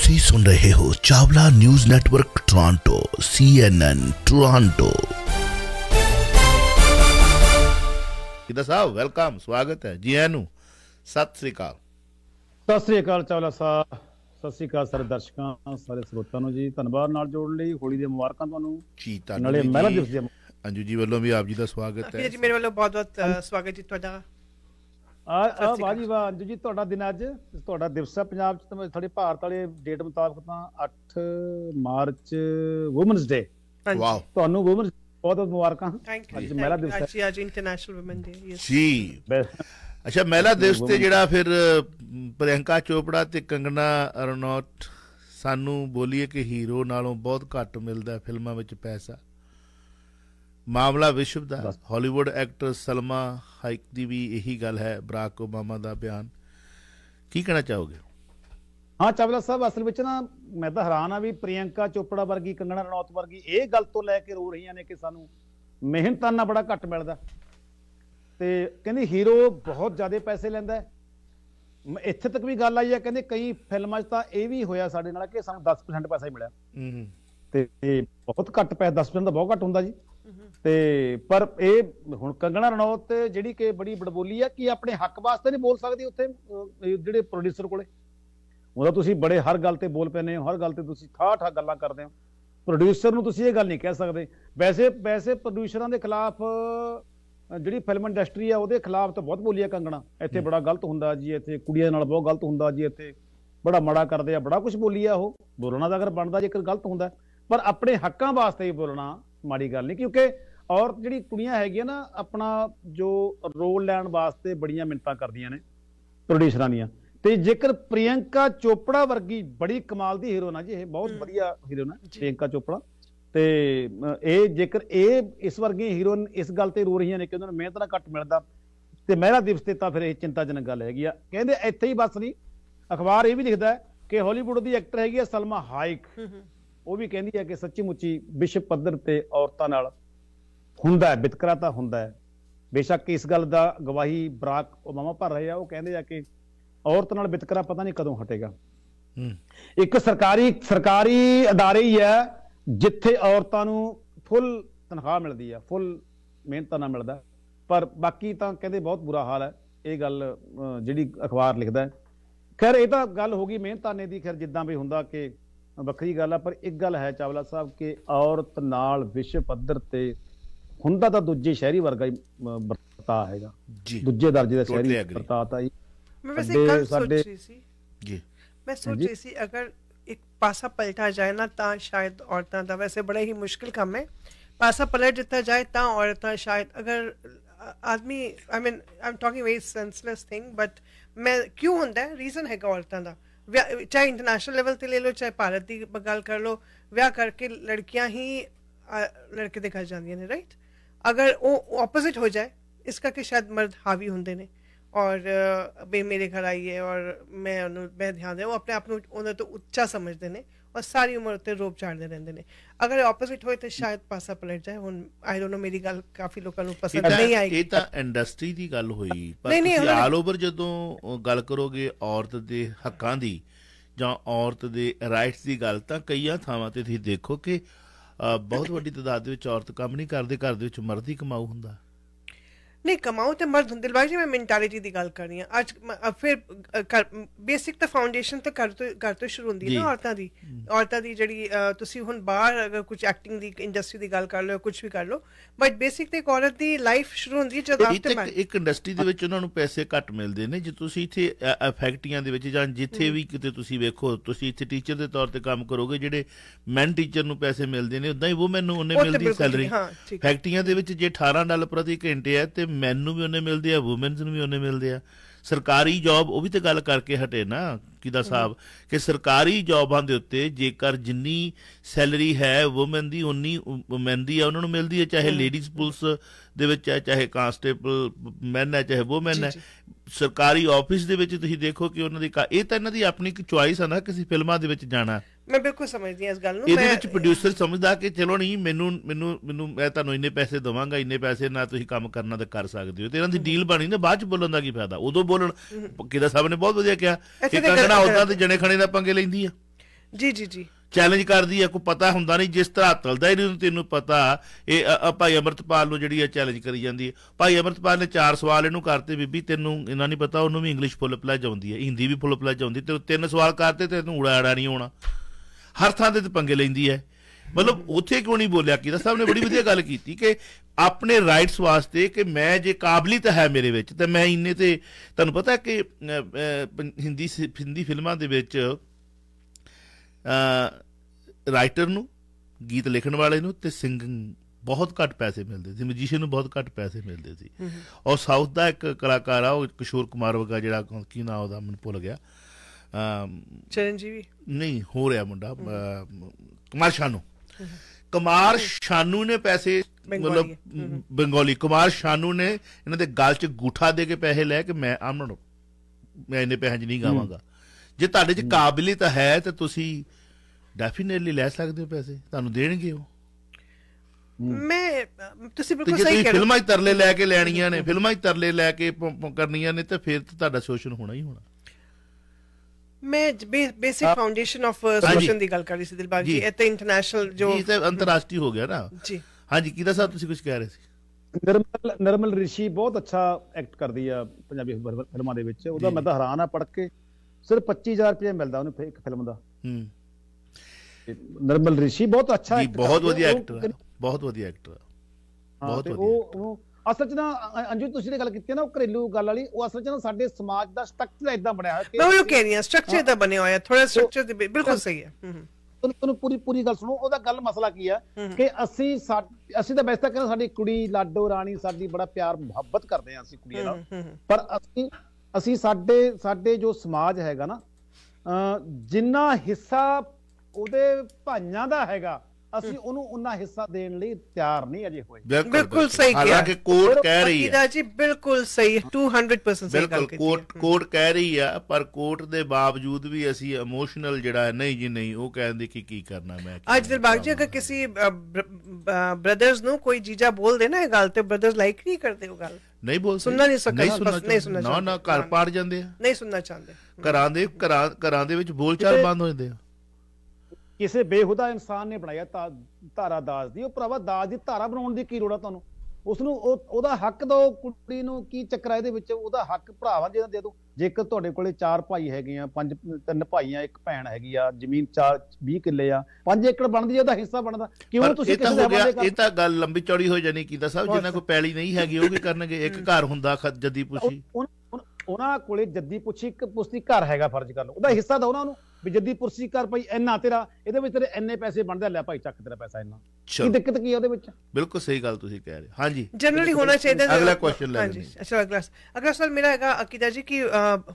ਤੁਸੀਂ ਸੁਣ ਰਹੇ ਹੋ Chawla news network Toronto CNN Toronto. ਕਿਦਾ ਸਾਹਿਬ? ਵੈਲਕਮ ਸਵਾਗਤ ਹੈ ਜੀ ਆਇਆਂ ਨੂੰ। ਸਤਿ ਸ੍ਰੀ ਅਕਾਲ। ਸਤਿ ਸ੍ਰੀ ਅਕਾਲ ਚਾਵਲਾ ਸਾਹਿਬ। ਸਤਿ ਸ੍ਰੀ ਅਕਾਲ ਸਾਰੇ ਦਰਸ਼ਕਾਂ ਸਾਰੇ ਸਰੋਤਿਆਂ ਨੂੰ ਜੀ। ਧੰਨਵਾਦ ਨਾਲ ਜੋੜਨ ਲਈ ਹੋਲੀ ਦੀਆਂ ਮੁਬਾਰਕਾਂ ਤੁਹਾਨੂੰ। ਜੀ ਤੁਹਾਨੂੰ ਨਾਲੇ ਮਹਿਲਾ ਦਿਵਸ ਦੀਆਂ ਅੰਜੂ ਜੀ ਵੱਲੋਂ ਵੀ ਆਪ ਜੀ ਦਾ ਸਵਾਗਤ ਹੈ। ਜੀ ਮੇਰੇ ਵੱਲੋਂ ਬਹੁਤ ਬਹੁਤ ਸਵਾਗਤ ਜੀ ਤੁਹਾਡਾ। ਆ ਸ੍ਰੀ ਬਾਜੀ ਵਾਹ ਅੰਜੂ ਜੀ ਤੁਹਾਡਾ ਦਿਨ ਅੱਜ ਤੁਹਾਡਾ ਦਿਵਸ ਹੈ ਪੰਜਾਬ ਚ ਤਾਂ ਸਾਡੇ ਭਾਰਤ ਵਾਲੇ ਡੇਟ ਮੁਤਾਬਕ ਤਾਂ 8 ਮਾਰਚ ਔਮਨਸ ਡੇ ਵਾਓ। ਤੁਹਾਨੂੰ ਔਮਨਸ ਬਹੁਤ ਬਹੁਤ ਮੁਬਾਰਕਾਂ। ਅੱਜ ਮਹਿਲਾ ਦਿਵਸ ਹੈ। ਅੱਜ ਅੱਜ ਇੰਟਰਨੈਸ਼ਨਲ ਔਮਨ ਡੇ ਯੈਸ ਜੀ। ਅੱਛਾ ਮਹਿਲਾ ਦਿਵਸ ਤੇ ਜਿਹੜਾ ਫਿਰ ਪ੍ਰਿਯੰਕਾ ਚੋਪੜਾ ਤੇ ਕੰਗਨਾ ਰਣੌਤ ਸਾਨੂੰ ਬੋਲੀਏ ਕਿ ਹੀਰੋ ਨਾਲੋਂ ਬਹੁਤ ਘੱਟ ਮਿਲਦਾ ਫਿਲਮਾਂ ਵਿੱਚ ਪੈਸਾ। ਮਾਮਲਾ ਵਿਸ਼ਵ ਦਾ। ਹਾਲੀਵੁੱਡ ਐਕਟਰ ਸਲਮਾ ਹਾਈਕ ਦੀ ਵੀ ਇਹੀ ਗੱਲ ਹੈ ਬਰਾਕ ਓਬਾਮਾ ਦਾ ਬਿਆਨ। ਕੀ ਕਹਿਣਾ ਚਾਹੋਗੇ? ਹਾਂ ਚਾਵਲਾ ਸਾਹਿਬ ਅਸਲ ਵਿੱਚ ਨਾ ਮੈਂ ਤਾਂ ਹੈਰਾਨ ਆ ਵੀ ਪ੍ਰਿਯੰਕਾ ਚੋਪੜਾ ਵਰਗੀ ਕੰਗਣਾ ਰਣੌਤ ਵਰਗੀ ਇਹ ਗੱਲ ਤੋਂ ਲੈ ਕੇ ਰੋ ਰਹੀਆਂ ਨੇ ਕਿ ਸਾਨੂੰ ਮਿਹਨਤਾਂ ਨਾਲ ਬੜਾ ਘੱਟ ਮਿਲਦਾ। ਤੇ ਕਹਿੰਦੀ ਹੀਰੋ ਬਹੁਤ ਜ਼ਿਆਦਾ ਪੈਸੇ ਲੈਂਦਾ ਇੱਥੇ ਤੱਕ ਵੀ ਗੱਲ ਆਈ ਹੈ ਕਹਿੰਦੇ ਕਈ ਫਿਲਮਾਂ 'ਚ ਤਾਂ ਇਹ ਵੀ ਹੋਇਆ ਸਾਡੇ ਨਾਲ ਕਿ ਸਾਨੂੰ 10% ਪੈਸਾ ਹੀ ਮਿਲਿਆ। ਹੂੰ ਤੇ ਬਹੁਤ ਘੱਟ ਪੈਸਾ 10% ਤਾਂ ਬਹੁਤ ਘੱਟ ਹੁੰਦਾ ਜੀ। ਤੇ ਪਰ ਇਹ ਹੁਣ ਕੰਗਣਾ ਰਣੌਤ ਤੇ ਜਿਹੜੀ ਕਿ ਬੜੀ ਬੜਬੋਲੀ ਆ ਕਿ ਆਪਣੇ ਹੱਕ ਵਾਸਤੇ ਨਹੀਂ ਬੋਲ ਸਕਦੀ ਉੱਥੇ ਜਿਹੜੇ ਪ੍ਰੋਡਿਊਸਰ ਕੋਲੇ? ਉਹਦਾ ਤੁਸੀਂ ਬੜੇ ਹਰ ਗੱਲ ਤੇ ਬੋਲ ਪੈਨੇ ਹੋ ਹਰ ਗੱਲ ਤੇ ਤੁਸੀਂ ਠਾਠ ਠਾ ਗੱਲਾਂ ਕਰਦੇ ਹੋ। ਪ੍ਰੋਡਿਊਸਰ ਨੂੰ ਤੁਸੀਂ ਇਹ ਗੱਲ ਨਹੀਂ ਕਹਿ ਸਕਦੇ। ਵੈਸੇ ਵੈਸੇ ਪ੍ਰੋਡਿਊਸਰਾਂ ਦੇ ਖਿਲਾਫ ਜਿਹੜੀ ਫਿਲਮ ਇੰਡਸਟਰੀ ਆ ਉਹਦੇ ਖਿਲਾਫ ਤਾਂ ਬਹੁਤ ਬੋਲੀ ਆ ਕੰਗਣਾ। ਇੱਥੇ ਬੜਾ ਗਲਤ ਹੁੰਦਾ ਜੀ ਇੱਥੇ ਕੁੜੀਆਂ ਨਾਲ ਬਹੁਤ ਗਲਤ ਹੁੰਦਾ ਜੀ ਇੱਥੇ ਬੜਾ ਮਾੜਾ ਕਰਦੇ ਆ ਬੜਾ ਕੁਝ ਬੋਲੀ ਆ ਉਹ। ਬੋਲਣਾ ਤਾਂ ਅਗਰ ਬਣਦਾ ਜੇਕਰ ਗਲਤ ਹੁੰਦਾ। ਪਰ ਆਪਣੇ ਹੱਕਾਂ ਵਾਸਤੇ ਹੀ ਬੋਲਣਾ ਮਾੜੀ ਗੱਲ ਨਹੀਂ ਕਿਉਂਕਿ ਔਰ ਜਿਹੜੀ ਕੁੜੀਆਂ ਹੈਗੀਆਂ ਨਾ ਆਪਣਾ ਜੋ ਰੋਲ ਲੈਣ ਵਾਸਤੇ ਬੜੀਆਂ ਮਿੰਤਾਂ ਕਰਦੀਆਂ ਨੇ ਪ੍ਰੋਡਿਊਸਰਾਂ ਦੀਆਂ। ਤੇ ਜੇਕਰ ਪ੍ਰਿਯੰਕਾ ਚੋਪੜਾ ਵਰਗੀ ਬੜੀ ਕਮਾਲ ਦੀ ਹੀਰੋਇਨ ਆ ਜੀ ਇਹ ਬਹੁਤ। ਵਧੀਆ ਹੀਰੋਇਨ ਜੀ। ਪ੍ਰਿਯੰਕਾ ਚੋਪੜਾ। ਤੇ ਇਹ ਜੇਕਰ ਇਹ ਇਸ ਵਰਗੀ ਹੀਰੋਇਨ ਇਸ ਗੱਲ ਤੇ ਰੋ ਰਹੀਆਂ ਨੇ ਕਿ ਉਹਨਾਂ ਨੂੰ ਮਿਹਨਤ ਨਾਲ ਘੱਟ ਮਿਲਦਾ ਤੇ ਮਹਿਲਾ ਦਿਵਸ ਤੇ ਤਾਂ ਫਿਰ ਇਹ ਚਿੰਤਾਜਨਕ ਗੱਲ ਹੈਗੀ ਆ। ਕਹਿੰਦੇ ਇੱਥੇ ਹੀ ਬਸ ਨਹੀਂ ਅਖਬਾਰ ਇਹ ਵੀ ਲਿਖਦਾ ਕਿ ਹਾਲੀਵੁੱਡ ਦੀ ਐਕਟਰ ਹੈਗੀ ਆ ਸਲਮਾ ਹਾਈਕ ਉਹ ਵੀ ਕਹਿੰਦੀ ਹੈ ਕਿ ਸੱਚੀ ਮੁੱਚੀ ਵਿਸ਼ਵ ਪੱਧਰ ਤੇ ਔਰਤਾਂ ਨਾਲ ਹੁੰਦਾ ਹੈ ਵਿਤਕਰਾ ਤਾਂ ਹੁੰਦਾ ਹੈ। ਬੇਸ਼ੱਕ ਇਸ ਗੱਲ ਦਾ ਗਵਾਹੀ ਬਰਾਕ ਓਬਾਮਾ ਭਰ ਰਹੇ ਆ। ਉਹ ਕਹਿੰਦੇ ਆ ਕਿ ਔਰਤ ਨਾਲ ਵਿਤਕਰਾ ਪਤਾ ਨਹੀਂ ਕਦੋਂ ਹਟੇਗਾ। ਇੱਕ ਸਰਕਾਰੀ ਸਰਕਾਰੀ ਅਦਾਰੇ ਹੀ ਹੈ ਜਿੱਥੇ ਔਰਤਾਂ ਨੂੰ ਫੁੱਲ ਤਨਖਾਹ ਮਿਲਦੀ ਹੈ ਫੁੱਲ ਮਿਹਨਤਾਂ ਨਾਲ ਮਿਲਦਾ। ਪਰ ਬਾਕੀ ਤਾਂ ਕਹਿੰਦੇ ਬਹੁਤ ਬੁਰਾ ਹਾਲ ਹੈ। ਇਹ ਗੱਲ ਜਿਹੜੀ ਅਖਬਾਰ ਲਿਖਦਾ ਹੈ। ਖੈਰ ਇਹ ਤਾਂ ਗੱਲ ਹੋ ਗਈ ਮਿਹਨਤਾਨੇ ਦੀ। ਖੈਰ ਜਿੱਦਾਂ ਵੀ ਹੁੰਦਾ ਕਿ ਵੱਖਰੀ ਗੱਲ ਆ ਪਰ ਇੱਕ ਗੱਲ ਹੈ ਚਾਵਲਾ ਸਾਹਿਬ ਕਿ ਔਰਤ ਨਾਲ ਵਿਸ਼ਵ ਪੱਧਰ ਤੇ ਹੁੰਦਾ ਤਾਂ ਦੂਜੇ ਸ਼ਹਿਰੀ ਵਰਗਾ ਹੀ ਅਹ, ਵਰਤਾਅ ਹੈਗਾ। ਜੀ। ਦੂਜੇ ਦਰਜੇ ਦਾ ਸ਼ਹਿਰੀ. ਵਰਤਾਅ ਤਾਂ ਹੀ ਮੈਂ ਵੈਸੇ ਕੱਲ ਸੋਚ ਰਹੀ ਸੀ। ਜੀ। ਮੈਂ ਸੋਚ। ਰਹੀ ਸੀ ਅਗਰ ਇੱਕ ਪਾਸਾ ਪਲਟਾ ਜਾਏ ਨਾ ਤਾਂ ਸ਼ਾਇਦ ਔਰਤਾਂ ਦਾ ਵੈਸੇ ਬੜਾ ਹੀ ਮੁਸ਼ਕਿਲ ਕੰਮ ਹੈ। ਪਾਸਾ ਪਲਟ ਦਿੱਤਾ ਜਾਏ ਤਾਂ ਔਰਤਾਂ ਸ਼ਾਇਦ ਅਗਰ ਆਦਮੀ I mean I am talking very senseless thing but ਮੈਂ ਕਿਉਂ ਹੁੰਦਾ ਹੈ? ਰੀਜ਼ਨ ਹੈਗਾ ਔਰਤਾਂ ਦਾ। ਚਾਹੇ ਇੰਟਰਨੈਸ਼ਨਲ ਲੈਵਲ ਤੇ ਲੈ ਲਓ ਚਾਹੇ ਭਾਰਤ ਦੀ ਗੱਲ ਕਰ ਲਓ ਵਿਆਹ ਕਰਕੇ ਲੜਕੀਆਂ ਹੀ ਲੜਕੇ ਦੇ ਘਰ ਜਾਂਦੀਆਂ ਨੇ ਰਾਈਟ ਅਗਰ ਉਹ ਆਪੋਜ਼ਿਟ ਹੋ ਜਾਏ ਇਸ ਕਰਕੇ ਸ਼ਾਇਦ ਮਰਦ ਹਾਵੀ ਹੁੰਦੇ ਨੇ। ਔਰ ਅ, ਮੇਰੇ ਘਰ ਆਈਏ ਔਰ ਮੈਂ ਉਹਨੂੰ ਮੈਂ ਧਿਆਨ ਦੇ ਉਹ ਆਪਣੇ ਆਪ ਨੂੰ ਉਹਨਾਂ ਤੋਂ ਉੱਚਾ ਸਮਝਦੇ ਨੇ। ਔਰ ਸਾਰੀ ਉਮਰ ਉੱਤੇ ਰੋਪ ਝਾੜਦੇ ਰਹਿੰਦੇ ਨੇ। ਅਗਰ ਆਪੋਜ਼ਿਟ ਹੋਏ ਤਾਂ ਸ਼ਾਇਦ ਪਾਸਾ ਪਲਟ ਜਾਏ ਹੁਣ ਆਈ ਡੋਨਟ ਨੋ ਮੇਰੀ ਗੱਲ ਕਾਫੀ ਲੋਕਾਂ ਨੂੰ ਇਹ ਪਸੰਦ ਨਹੀਂ ਇਹ ਆਏਗੀ ਤਾਂ ਇੰਡਸਟਰੀ ਦੀ ਗੱਲ ਹੋਈ। ਪਰ ਤੁਸੀਂ ਆਲ ਓਵਰ ਜਦੋਂ ਗੱਲ ਕਰੋਗੇ ਔਰਤ ਦੇ ਹੱਕਾਂ ਦੀ ਜਾਂ ਔਰਤ ਦੇ ਰਾਈਟਸ ਦੀ ਗੱਲ ਤਾਂ ਕਈਆਂ ਥਾਵਾਂ ਤੇ ਤੁਸੀਂ ਦੇਖੋ ਕਿ ਬਹੁਤ ਵੱਡੀ ਤਾਦਾਦ ਦੇ ਵਿੱਚ ਔਰਤ ਕੰਮ ਨਹੀਂ ਕਰਦੇ ਘਰ ਦੇ ਵਿੱਚ ਮਰਦ ਹੀ ਕਮਾਊ ਹੁੰਦਾ। ਨਹੀਂ ਕਮਾਓ ਤੇ ਮਰਦ ਹੁੰਦੇ ਦਿਲਬਾਗ ਜੀ ਮੈਂ ਮੈਂਟੈਲਿਟੀ ਦੀ ਗੱਲ ਕਰ ਰਹੀ ਹਾਂ। ਅੱਜ ਮ- ਫਿਰ ਬੇਸਿਕ ਤਾਂ ਫਾਊਂਡੇਸ਼ਨ ਤਾਂ ਘਰ ਤੋਂ ਘਰ ਤੋਂ ਸ਼ੁਰੂ ਹੁੰਦੀ ਹੈ। ਨਾ ਔਰਤਾਂ ਦੀ। ਔਰਤਾਂ ਦੀ ਜਿਹੜੀ ਤੁਸੀਂ ਹੁਣ ਬਾਹਰ ਅਗਰ ਕੁਝ ਐਕਟਿੰਗ ਦੀ ਇੰਡਸਟਰੀ ਦੀ ਗੱਲ ਕਰ ਲਓ ਕੁਝ ਵੀ ਕਰ ਲਓ ਬਟ ਬੇਸਿਕ ਤੇ ਇੱਕ ਔਰਤ ਦੀ ਲਾਈਫ ਸ਼ੁਰੂ ਹੁੰਦੀ ਹੈ ਜਦ ਆਫਟਰ ਤਾਂ ਮੈਰਿਜ ਇੱਕ ਇੰਡਸਟਰੀ ਦੇ ਵਿੱਚ ਉਹਨਾਂ ਨੂੰ ਪੈਸੇ ਘੱਟ ਮਿਲਦੇ ਨੇ। ਜੇ ਤੁਸੀਂ ਇੱਥੇ ਫੈਕਟਰੀਆਂ ਦੇ ਵਿੱਚ ਜਾਂ ਜਿੱਥੇ ਵੀ ਕਿਤੇ ਤੁਸੀਂ ਵੇਖੋ ਤੁਸੀਂ ਇੱਥੇ ਟੀਚਰ ਦੇ ਤੌਰ ਤੇ ਕੰਮ ਕਰੋਗੇ ਜਿਹੜੇ ਮੈਨ ਟੀਚਰ ਨੂੰ ਪੈਸੇ ਮਿਲਦੇ ਨੇ ਉਦਾਂ ਹੀ ਵੂਮਨ ਨੂੰ ਉਹਨੇ ਉਹ ਮਿਲਦੀ ਸੈਲਰੀ। ਫੈਕਟਰੀਆਂ ਦੇ ਵਿੱਚ ਜੇ 18 ਡਾਲਰ ਪ੍ਰਤੀ ਘੰਟੇ ਹੈ ਤੇ ਮੈਨ ਨੂੰ ਵੀ ਉਹਨੇ ਮਿਲਦੇ ਆ ਵੂਮਨਸ ਨੂੰ ਵੀ ਉਹਨੇ ਮਿਲਦੇ ਆ। ਸਰਕਾਰੀ ਜੌਬ ਉਹ ਵੀ ਤੇ ਗੱਲ ਕਰਕੇ ਹਟੇ ਨਾ। ਕਿਦਾ ਸਾਹਿਬ ਕਿ ਸਰਕਾਰੀ ਜੌਬਾਂ ਦੇ ਉੱਤੇ ਜੇਕਰ ਜਿੰਨੀ ਸੈਲਰੀ ਹੈ ਵੂਮਨ ਦੀ ਉਨੀ ਮੈਨ ਦੀ ਆ ਉਹਨਾਂ ਨੂੰ ਮਿਲਦੀ ਹੈ ਚਾਹੇ ਲੇਡੀਜ਼ ਪੁਲਿਸ ਦੇ ਵਿੱਚ ਹੈ ਚਾਹੇ ਕਾਂਸਟੇਬਲ ਮੈਨ ਹੈ ਚਾਹੇ ਵੂਮਨ ਜੀ, ਹੈ। ਸਰਕਾਰੀ ਆਫਿਸ ਦੇ ਵਿੱਚ ਤੁਸੀਂ ਦੇਖੋ ਕਿ ਉਹਨਾਂ ਦੀ ਇਹ ਤਾਂ ਇਹਨਾਂ ਦੀ ਆਪਣੀ ਇੱਕ ਚੁਆਇਸ ਆ ਨਾ ਕਿਸੇ ਫਿਲਮਾਂ ਦੇ ਵਿੱਚ ਜਾਣਾ। ਮੈਂ ਬਿਲਕੁਲ ਸਮਝਦੀ ਹਾਂ ਇਸ ਗੱਲ ਨੂੰ। ਇਹਦੇ ਵਿੱਚ ਪ੍ਰੋਡਿਊਸਰ ਸਮਝਦਾ ਕਿ ਚਲੋ ਨਹੀਂ ਮੈਨੂੰ ਮੈਨੂੰ ਮੈਨੂੰ ਮੈਂ ਤੁਹਾਨੂੰ ਇੰਨੇ ਪੈਸੇ ਦਵਾਂਗਾ ਇੰਨੇ ਪੈਸੇ ਨਾਲ ਤੁਸੀਂ ਕੰਮ ਕਰਨਾ ਤਾਂ ਕਰ ਸਕਦੇ ਹੋ। ਤੇ ਇਹਨਾਂ ਦੀ ਡੀਲ ਬਣੀ ਨਾ ਬਾਅਦ ਚ ਬੋਲਣ ਦਾ ਕੀ ਫਾਇਦਾ? ਉਦੋਂ ਬੋਲਣ ਕਿਦਾ ਸਾਹਿਬ ਨੇ ਬਹੁਤ ਵਧੀਆ ਕਿਹਾ ਕਿ ਭੈਣਾ ਉਦਾਂ ਤੇ ਜਣੇ ਖਣੇ ਦਾ ਪੰਗੇ ਲੈਂਦੀ ਆ। ਜੀ ਜੀ ਜੀ। ਚੈਲੰਜ ਕਰਦੀ ਆ ਕੋਈ ਪਤਾ ਹੁੰਦਾ ਨਹੀਂ ਜਿਸ ਤਰ੍ਹਾਂ ਤਲਦਾ ਹੀ ਨਹੀਂ ਤੈਨੂੰ ਪਤਾ ਇਹ ਭਾਈ ਅਮਰਤਪਾਲ ਨੂੰ ਜਿਹੜੀ ਆ ਚੈਲੰਜ ਕਰੀ ਜਾਂਦੀ ਹੈ ਭਾਈ ਅਮਰਤਪਾਲ ਨੇ ਚਾਰ ਸਵਾਲ ਇਹਨੂੰ ਕਰਤੇ ਬੀਬੀ ਤੈਨੂੰ ਇਹਨਾਂ ਨਹੀਂ ਪਤਾ ਉਹਨੂੰ ਵੀ ਇੰਗਲਿਸ਼ ਫੁੱਲ ਪਲੱਜ ਆਉਂਦੀ ਹੈ ਹਿੰਦੀ ਵੀ ਫੁੱਲ ਪਲੱਜ ਆਉਂਦੀ ਤੇ ਤਿੰਨ ਸਵਾਲ ਕਰਤੇ ਤੈਨੂੰ ਉੜਾੜਾ ਨਹੀਂ ਹੋਣਾ ਹਰ ਥਾਂ ਤੇ ਪੰਗੇ ਲੈਂਦੀ ਹੈ ਮਤਲਬ ਉੱਥੇ ਕਿਉਂ ਨਹੀਂ ਬੋਲਿਆ? ਕੀਤਾ ਸਾਹਿਬ ਨੇ ਬੜੀ ਵਧੀਆ ਗੱਲ ਕੀਤੀ ਕਿ ਆਪਣੇ ਰਾਈਟਸ ਵਾਸਤੇ ਕਿ ਮੈਂ ਜੇ ਕਾਬਲੀਅਤ ਹੈ ਮੇਰੇ ਵਿੱਚ ਤੇ ਮੈਂ ਇੰਨੇ ਤੇ ਤੁਹਾਨੂੰ ਪਤਾ ਕਿ ਹਿੰਦੀ ਹਿੰਦੀ ਫਿਲਮਾਂ ਦੇ ਵਿੱਚ ਰਾਈਟਰ ਨੂੰ ਗੀਤ ਲਿਖਣ ਵਾਲੇ ਨੂੰ ਤੇ ਸਿੰਗਿੰਗ ਬਹੁਤ ਘੱਟ ਪੈਸੇ ਮਿਲਦੇ ਸੀ ਮਜੀਸ਼ੀਅਨ ਨੂੰ ਬਹੁਤ ਘੱਟ ਪੈਸੇ ਮਿਲਦੇ ਸੀ। ਔਰ ਸਾਊਥ ਦਾ ਇੱਕ ਕਲਾਕਾਰ ਆ ਉਹ ਕਿਸ਼ੋਰ ਕੁਮਾਰ ਵਰਗਾ ਜਿਹੜਾ ਕੀ ਨਾਮ ਉਹਦਾ ਮੈਨੂੰ ਭੁੱਲ ਗਿਆ। ਚਰਨਜੀਵੀ? ਨਹੀਂ ਹੋ ਰਿਹਾ ਮੁੰਡਾ ਕੁਮਾਰ ਸ਼ਾਨੂ। ਕੁਮਾਰ ਸ਼ਾਨੂ ਨੇ ਪੈਸੇ ਮਤਲਬ ਬੰਗਾਲੀ। ਕੁਮਾਰ ਸ਼ਾਨੂ ਨੇ ਇਹਨਾਂ ਦੇ ਗਲ 'ਚ ਗੂਠਾ ਦੇ ਕੇ ਪੈਸੇ ਲੈ ਕੇ ਮੈਂ ਆਮਣ ਮੈਂ ਇੰਨੇ ਪੈਸੇ ਨਹੀਂ ਗਾਵਾਂਗਾ। ਜੇ ਤੁਹਾਡੇ 'ਚ ਕਾਬਲੀਅਤ ਹੈ ਤੇ ਤੁਸੀਂ ਡੈਫੀਨਿਟਲੀ ਲੈ ਸਕਦੇ ਹੋ ਪੈਸੇ। ਤੁਹਾਨੂੰ ਦੇਣਗੇ ਉਹ। मैं ਤੁਸੀਂ ਬਿਲਕੁਲ ਸਹੀ ਕਹਿ ਰਹੇ ਹੋ। ਫਿਲਮਾਂ 'ਚ ਤਰਲੇ ਲੈ ਕੇ ਲੈਣੀਆਂ ਨੇ ਫਿਲਮਾਂ 'ਚ ਤਰਲੇ ਲੈ ਕੇ ਕਰਨੀਆਂ ਨੇ ਤੇ ਫਿਰ ਤਾਂ ਤੁਹਾਡਾ ਸ਼ੋਸ਼ਣ ਹੋਣਾ ਹੀ ਹੋਣਾ। ਮੈਂ ਬੇਸਿਕ ਫਾਊਂਡੇਸ਼ਨ ਆਫ ਸੋਲੂਸ਼ਨ ਦੀ ਗੱਲ ਕਰ ਰਹੀ ਸੀ ਦਿਲਬਾਗ ਜੀ। ਇਹ ਤਾਂ ਇੰਟਰਨੈਸ਼ਨਲ ਜੋ ਜੀ ਤੇ ਅੰਤਰਰਾਸ਼ਟਰੀ ਹੋ ਗਿਆ ਨਾ। ਜੀ। ਹਾਂਜੀ ਕਿਹਦਾ ਸਾਹਿਬ ਤੁਸੀਂ ਕੁਝ ਕਹਿ ਰਹੇ ਸੀ? ਨਿਰਮਲ ਨਿਰਮਲ ਰਿਸ਼ੀ ਬਹੁਤ ਅੱਛਾ ਐਕਟ ਕਰਦੀ ਆ ਪੰਜਾਬੀ ਫਿਲ- ਫਿਲਮਾਂ ਦੇ ਵਿੱਚ। ਉਹਦਾ। ਮੈਂ ਤਾਂ ਹੈਰਾਨ ਆ ਪੜ੍ਹ ਕੇ। ਸਿਰਫ 25000 ਰੁਪਏ ਮਿਲਦਾ ਉਹਨੂੰ ਫਿਰ ਇੱਕ ਫਿਲਮ ਦਾ। ਹੂੰ। ਨਿਰਮਲ ਰਿਸ਼ੀ ਬਹੁਤ ਅੱਛਾ ਜੀ ਬਹੁਤ ਵਧੀਆ ਐਕਟਰ ਹੈ ਬਹੁਤ ਵਧੀਆ ਐਕਟਰ ਹਾਂ, ਬਹੁਤ ਵਧੀਆ ਉਹ ਉਹ ਅਸਲ ਚ ਨਾ ਅੰਜੂ ਤੁਸੀਂ ਜਿਹੜੀ ਗੱਲ ਕੀਤੀ ਨਾ ਉਹ ਘਰੇਲੂ ਗੱਲ ਵਾਲੀ ਉਹ ਅਸਲ ਚ ਨਾ ਸਾਡੇ ਸਮਾਜ ਦਾ ਸਟਰਕਚਰ ਇਦਾਂ ਬਣਿਆ ਹੋਇਆ ਮੈਂ ਉਹ ਕਹਿ ਰਹੀ ਹਾਂ ਸਟਰਕਚਰ ਤਾਂ ਬਣਿਆ ਹੋਇਆ ਥੋੜਾ ਸਟਰਕਚਰ ਬਿਲਕੁਲ ਸਹੀ ਹੈ। ਤੁਹਾਨੂੰ ਤੁਹਾਨੂੰ ਪੂਰੀ ਪੂਰੀ ਗੱਲ ਸੁਣੋ ਉਹਦਾ ਗੱਲ ਮਸਲਾ ਕੀ ਆ ਕਿ ਅਸੀਂ ਅਸੀਂ ਤਾਂ ਵੈਸੇ ਤਾਂ ਕਹਿੰਦੇ ਸਾਡੀ ਕੁੜੀ ਲਾਡੋ ਰਾਣੀ ਸਾਡੀ ਬੜਾ ਪਿਆਰ ਮੁਹੱਬਤ ਕਰਦੇ ਆ ਅਸੀਂ ਕੁੜੀਆਂ ਨਾਲ। ਪਰ ਅਸੀਂ ਅਸੀਂ ਸਾਡੇ ਸਾਡੇ ਜੋ ਸਮਾਜ ਹੈਗਾ ਨਾ ਜਿੰਨਾ ਹਿੱਸਾ ਉਹਦੇ ਭਾਈਆਂ ਦਾ ਹੈਗਾ ਅਸੀਂ ਉਹਨੂੰ ਉਨਾ ਹਿੱਸਾ ਦੇਣ ਲਈ ਤਿਆਰ ਨਹੀਂ ਅਜੇ ਹੋਏ। ਬਿਲਕੁਲ ਸਹੀ ਕਿਹਾ। ਹਾਲਾਂਕਿ ਕੋਰਟ ਕਹਿ ਰਹੀ ਹੈ। ਜੀ ਬਿਲਕੁਲ ਸਹੀ 200% ਸਹੀ ਗੱਲ ਬਿਲਕੁਲ ਕੀਤੀ ਕੋਰਟ ਕੋਰਟ ਕਹਿ ਰਹੀ ਆ ਪਰ ਕੋਰਟ ਦੇ ਬਾਵਜੂਦ ਵੀ ਅਸੀਂ ਇਮੋਸ਼ਨਲ ਜਿਹੜਾ ਹੈ ਨਹੀਂ ਜੀ ਨਹੀਂ ਉਹ ਕਹਿੰਦੇ ਕਿ ਕੀ ਕਰਨਾ ਮੈਂ ਅੱਜ ਦਿਲਬਾਗ ਜੀ ਅਗਰ ਕਿਸੇ ਬ੍ਰਦਰਸ ਨੂੰ ਕੋਈ ਜੀਜਾ ਬੋਲ ਦੇ ਨਾ ਇਹ ਗੱਲ ਤੇ ਬ੍ਰਦਰਸ ਲਾਈਕ ਨਹੀਂ ਕਰਦੇ ਉਹ ਗੱਲ। ਨਹੀਂ ਬੋਲ ਸੁਣਨਾ ਨਹੀਂ ਸਕਦਾ, ਨਹੀਂ ਸੁਣਨਾ ਨਹੀਂ ਸੁਣਨਾ ਨਾ ਨਾ। ਘਰ ਪਾੜ ਜਾਂਦੇ ਆ। ਨਹੀਂ ਸੁਣਨਾ ਚਾਹੁੰਦੇ। ਘਰਾਂ ਦੇ ਘਰਾਂ ਘਰਾਂ ਦੇ ਵਿੱਚ ਬੋਲਚਾਲ ਬੰਦ ਹੋ ਜਾਂਦੇ ਆ। ਕਿਸੇ ਬੇਹੁਦਾ ਇਨਸਾਨ ਨੇ ਬਣਾਇਆ ਧਾਰਾ ਦਾਜ ਦੀ ਉਹ ਭਰਾਵਾ ਦਾਜ ਦੀ ਧਾਰਾ ਬਣਾਉਣ ਦੀ ਕੀ ਲੋੜ ਆ ਤੁਹਾਨੂੰ? ਉਸ ਨੂੰ ਉਹ ਉਹਦਾ ਹੱਕ ਦੋ ਕੁੜੀ ਨੂੰ ਕੀ ਚੱਕਰ ਆ ਇਹਦੇ ਵਿੱਚ? ਉਹਦਾ ਹੱਕ ਭਰਾਵਾ ਜਿਹਦਾ ਦੇ ਦੋ। ਜੇਕਰ ਤੁਹਾਡੇ ਕੋਲੇ ਚਾਰ ਭਾਈ ਹੈਗੇ ਆ ਪੰਜ ਤਿੰਨ ਭਾਈ ਆ ਇੱਕ ਭੈਣ ਹੈਗੀ ਆ ਜ਼ਮੀਨ ਚਾਰ 20 ਕਿੱਲੇ ਆ 5 ਏਕੜ ਬਣਦੀ ਆ ਉਹਦਾ ਹਿੱਸਾ ਬਣਦਾ। ਕਿਉਂ ਤੁਸੀਂ ਕਿਸੇ ਦੇ ਹਵਾਲੇ ਇਹ ਤਾਂ ਗੱਲ ਲੰਬੀ ਚੌੜੀ ਹੋ ਜਾਣੀ ਕੀਤਾ ਸਾਹਿਬ ਜਿਨ੍ਹਾਂ ਕੋਲ ਪੈਲੀ ਨਹੀਂ ਹੈਗੀ ਉਹ ਕੀ ਕਰਨਗੇ? ਇੱਕ ਘਰ ਹੁੰਦਾ ਜੱਦੀ ਪੁੱਛੀ। ਉਹਨਾਂ ਕੋਲੇ ਜੱਦੀ ਪੁੱਛੀ ਇੱਕ ਪੁਸਤੀ ਘਰ ਹੈਗਾ ਫਰਜ਼ ਕਰ ਲਓ। ਉਹਦਾ ਹਿੱਸਾ ਦੋ ਉਹਨਾਂ। ਨੂੰ ਵੀ ਜੱਦੀ ਪੁਰਸੀ ਘਰ ਭਾਈ ਇੰਨਾ ਤੇਰਾ ਇਹਦੇ ਵਿੱਚ ਤੇਰੇ ਇੰਨੇ ਪੈਸੇ ਬਣਦੇ ਆ, ਲੈ ਭਾਈ ਚੱਕ ਤੇਰਾ ਪੈਸਾ ਇੰਨਾ। ਕੀ ਦਿੱਕਤ ਕੀ ਆ ਉਹਦੇ ਵਿੱਚ? ਬਿਲਕੁਲ ਸਹੀ ਗੱਲ ਤੁਸੀਂ ਕਹਿ ਰਹੇ। ਹਾਂਜੀ। ਜਨਰਲੀ ਹੋਣਾ ਚਾਹੀਦਾ ਅਗਲਾ question ਲੈ ਲੈਂਦੇ ਅੱਛਾ ਅਗਲਾ ਅਗਲਾ ਸਵਾਲ ਮੇਰਾ ਹੈਗਾ ਅਕੀਦਾ ਜੀ ਕਿ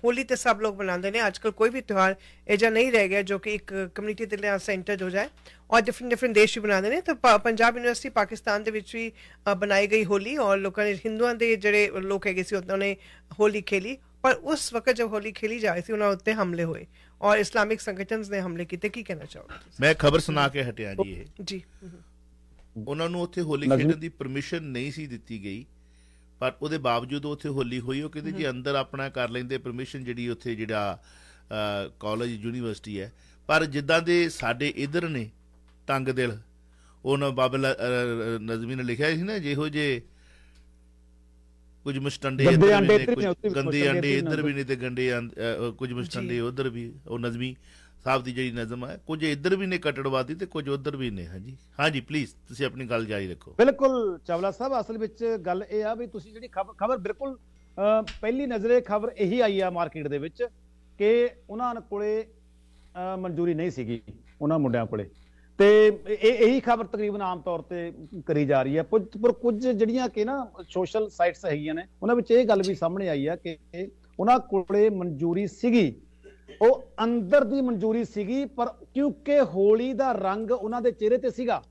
ਹੋਲੀ ਤੇ ਸਭ ਲੋਕ ਮਨਾਉਂਦੇ ਨੇ। ਅੱਜਕੱਲ ਕੋਈ ਵੀ ਤਿਉਹਾਰ ਇਹ ਨਹੀਂ ਰਹਿ ਗਿਆ ਜੋ ਕਿ ਇੱਕ ਕਮਿਊਨਿਟੀ ਦੇ ਲਈ ਸੈਂਟਰ ਹੋ ਜਾਏ। ਔਰ ਡਿਫਰੈਂਟ ਡਿਫਰੈਂਟ ਦੇਸ਼ ਵੀ ਬਣਾਉਂਦੇ ਨੇ। ਤਾਂ ਪੰਜਾਬ ਯੂਨੀਵਰਸਿਟੀ ਪਾਕਿਸਤਾਨ ਦੇ ਵਿੱਚ ਵੀ ਬਣਾਈ ਗਈ ਹੋਲੀ ਔਰ ਲੋਕਾਂ ਨੇ ਹਿੰਦੂਆਂ ਦੇ ਜਿਹੜੇ ਲੋਕ ਹੈਗੇ ਸੀ ਉਹਨਾਂ ਨੇ ਹੋਲੀ ਖੇਲੀ। ਪਰ ਉਸ ਵਕਤ ਜਦ ਹੋਲੀ ਖੇਲੀ ਜਾ ਰਹੀ ਸੀ ਉਹਨਾਂ ਉੱਤੇ ਹਮਲੇ ਹੋਏ। ਔਰ ਇਸਲਾਮਿਕ ਸੰਗਠਨਸ ਨੇ ਹਮਲੇ ਕੀਤੇ ਕੀ ਕਹਿਣਾ ਚਾਹੋਗੇ? ਮੈਂ ਖਬਰ ਸੁਣਾ ਕੇ ਹਟਿਆ ਜੀ ਇਹ ਜੀ ਉਹਨਾਂ ਨੂੰ ਉੱਥੇ ਹੋਲੀ ਖੇਡਣ ਦੀ ਪਰਮਿਸ਼ਨ ਨਹੀਂ ਸੀ ਦਿੱਤੀ ਗਈ ਪਰ ਉਹਦੇ ਬਾਵਜੂਦ ਉੱਥੇ ਹੋਲੀ ਹੋਈ ਉਹ ਕਹਿੰਦੇ ਜੀ ਅੰਦਰ ਆਪਣਾ ਕਰ ਲੈਂਦੇ ਪਰਮਿਸ਼ਨ ਜਿਹੜੀ ਉੱਥੇ ਜਿਹੜਾ ਕਾਲਜ ਯੂਨੀਵਰਸਿਟੀ ਹੈ ਪਰ ਜਿੱਦਾਂ ਦੇ ਸਾਡੇ ਇਧਰ ਨੇ ਤੰਗ ਦਿਲ ਉਹਨਾਂ ਬਾਬਲ ਨਜ਼ਮੀ ਨੇ ਲਿਖਿਆ ਸੀ ਨਾ ਜਿਹੋ ਜੇ ਕੁਝ ਮਸਟੰਡੇ ਗੰਦੇ ਇੱਧਰ ਵੀ ਆਂਡੇ ਨੇ, ਇੱਧਰ ਵੀ ਕੁਝ ਨੇ, ਉੱਥੇ ਵੀ ਗੰਦੇ ਮਸਟੰਡੇ ਆਂਡੇ ਇੱਧਰ ਵੀ ਇੱਧਰ ਵੀ ਨੇ। ਨੇ ਤੇ ਗੰਡੇ ਕੁਝ ਮਸਟੰਡੇ ਉਧਰ ਵੀ ਉਹ ਨਜ਼ਮੀ ਸਾਹਿਬ ਦੀ ਜਿਹੜੀ ਨਜ਼ਮ ਹੈ ਕੁਝ ਇੱਧਰ ਵੀ ਨੇ ਕਟੜਵਾਦੀ ਤੇ ਕੁਝ ਉਧਰ ਵੀ ਨੇ ਹਾਂਜੀ। ਹਾਂਜੀ ਪਲੀਜ਼ ਤੁਸੀਂ ਆਪਣੀ ਗੱਲ ਜਾਰੀ ਰੱਖੋ। ਬਿਲਕੁਲ ਚਾਵਲਾ ਸਾਹਿਬ ਅਸਲ ਵਿੱਚ ਗੱਲ ਇਹ ਆ ਵੀ ਤੁਸੀਂ ਜਿਹੜੀ ਖਬਰ ਬਿਲਕੁਲ ਪਹਿਲੀ ਨਜ਼ਰੇ ਖਬਰ ਇਹੀ ਆਈ ਆ ਮਾਰਕੀਟ ਦੇ ਵਿੱਚ ਕਿ ਉਹਨਾਂ ਕੋਲੇ ਮਨਜ਼ੂਰੀ ਨਹੀਂ ਸੀਗੀ ਉਹਨਾਂ ਮੁੰਡਿਆਂ ਕੋਲੇ। ਤੇ ਇਹ ਇਹੀ ਖਬਰ ਤਕਰੀਬਨ ਆਮ ਤੌਰ ਤੇ ਕਰੀ ਜਾ ਰਹੀ ਹੈ। ਕੁਝ ਪਰ ਕੁਝ ਜਿਹੜੀਆਂ ਕਿ ਨਾ ਸੋਸ਼ਲ ਸਾਈਟਸ ਹੈਗੀਆਂ ਨੇ ਉਹਨਾਂ ਵਿੱਚ ਇਹ ਗੱਲ ਵੀ ਸਾਹਮਣੇ ਆਈ ਆ ਕਿ ਉਹਨਾਂ ਕੋਲੇ ਮਨਜ਼ੂਰੀ ਸੀਗੀ। ਉਹ ਅੰਦਰ ਦੀ ਮਨਜ਼ੂਰੀ ਸੀਗੀ ਪਰ ਕਿਉਂਕਿ ਹੋਲੀ ਦਾ ਰੰਗ ਉਹਨਾਂ ਦੇ ਚਿਹਰੇ ਤੇ ਸੀਗਾ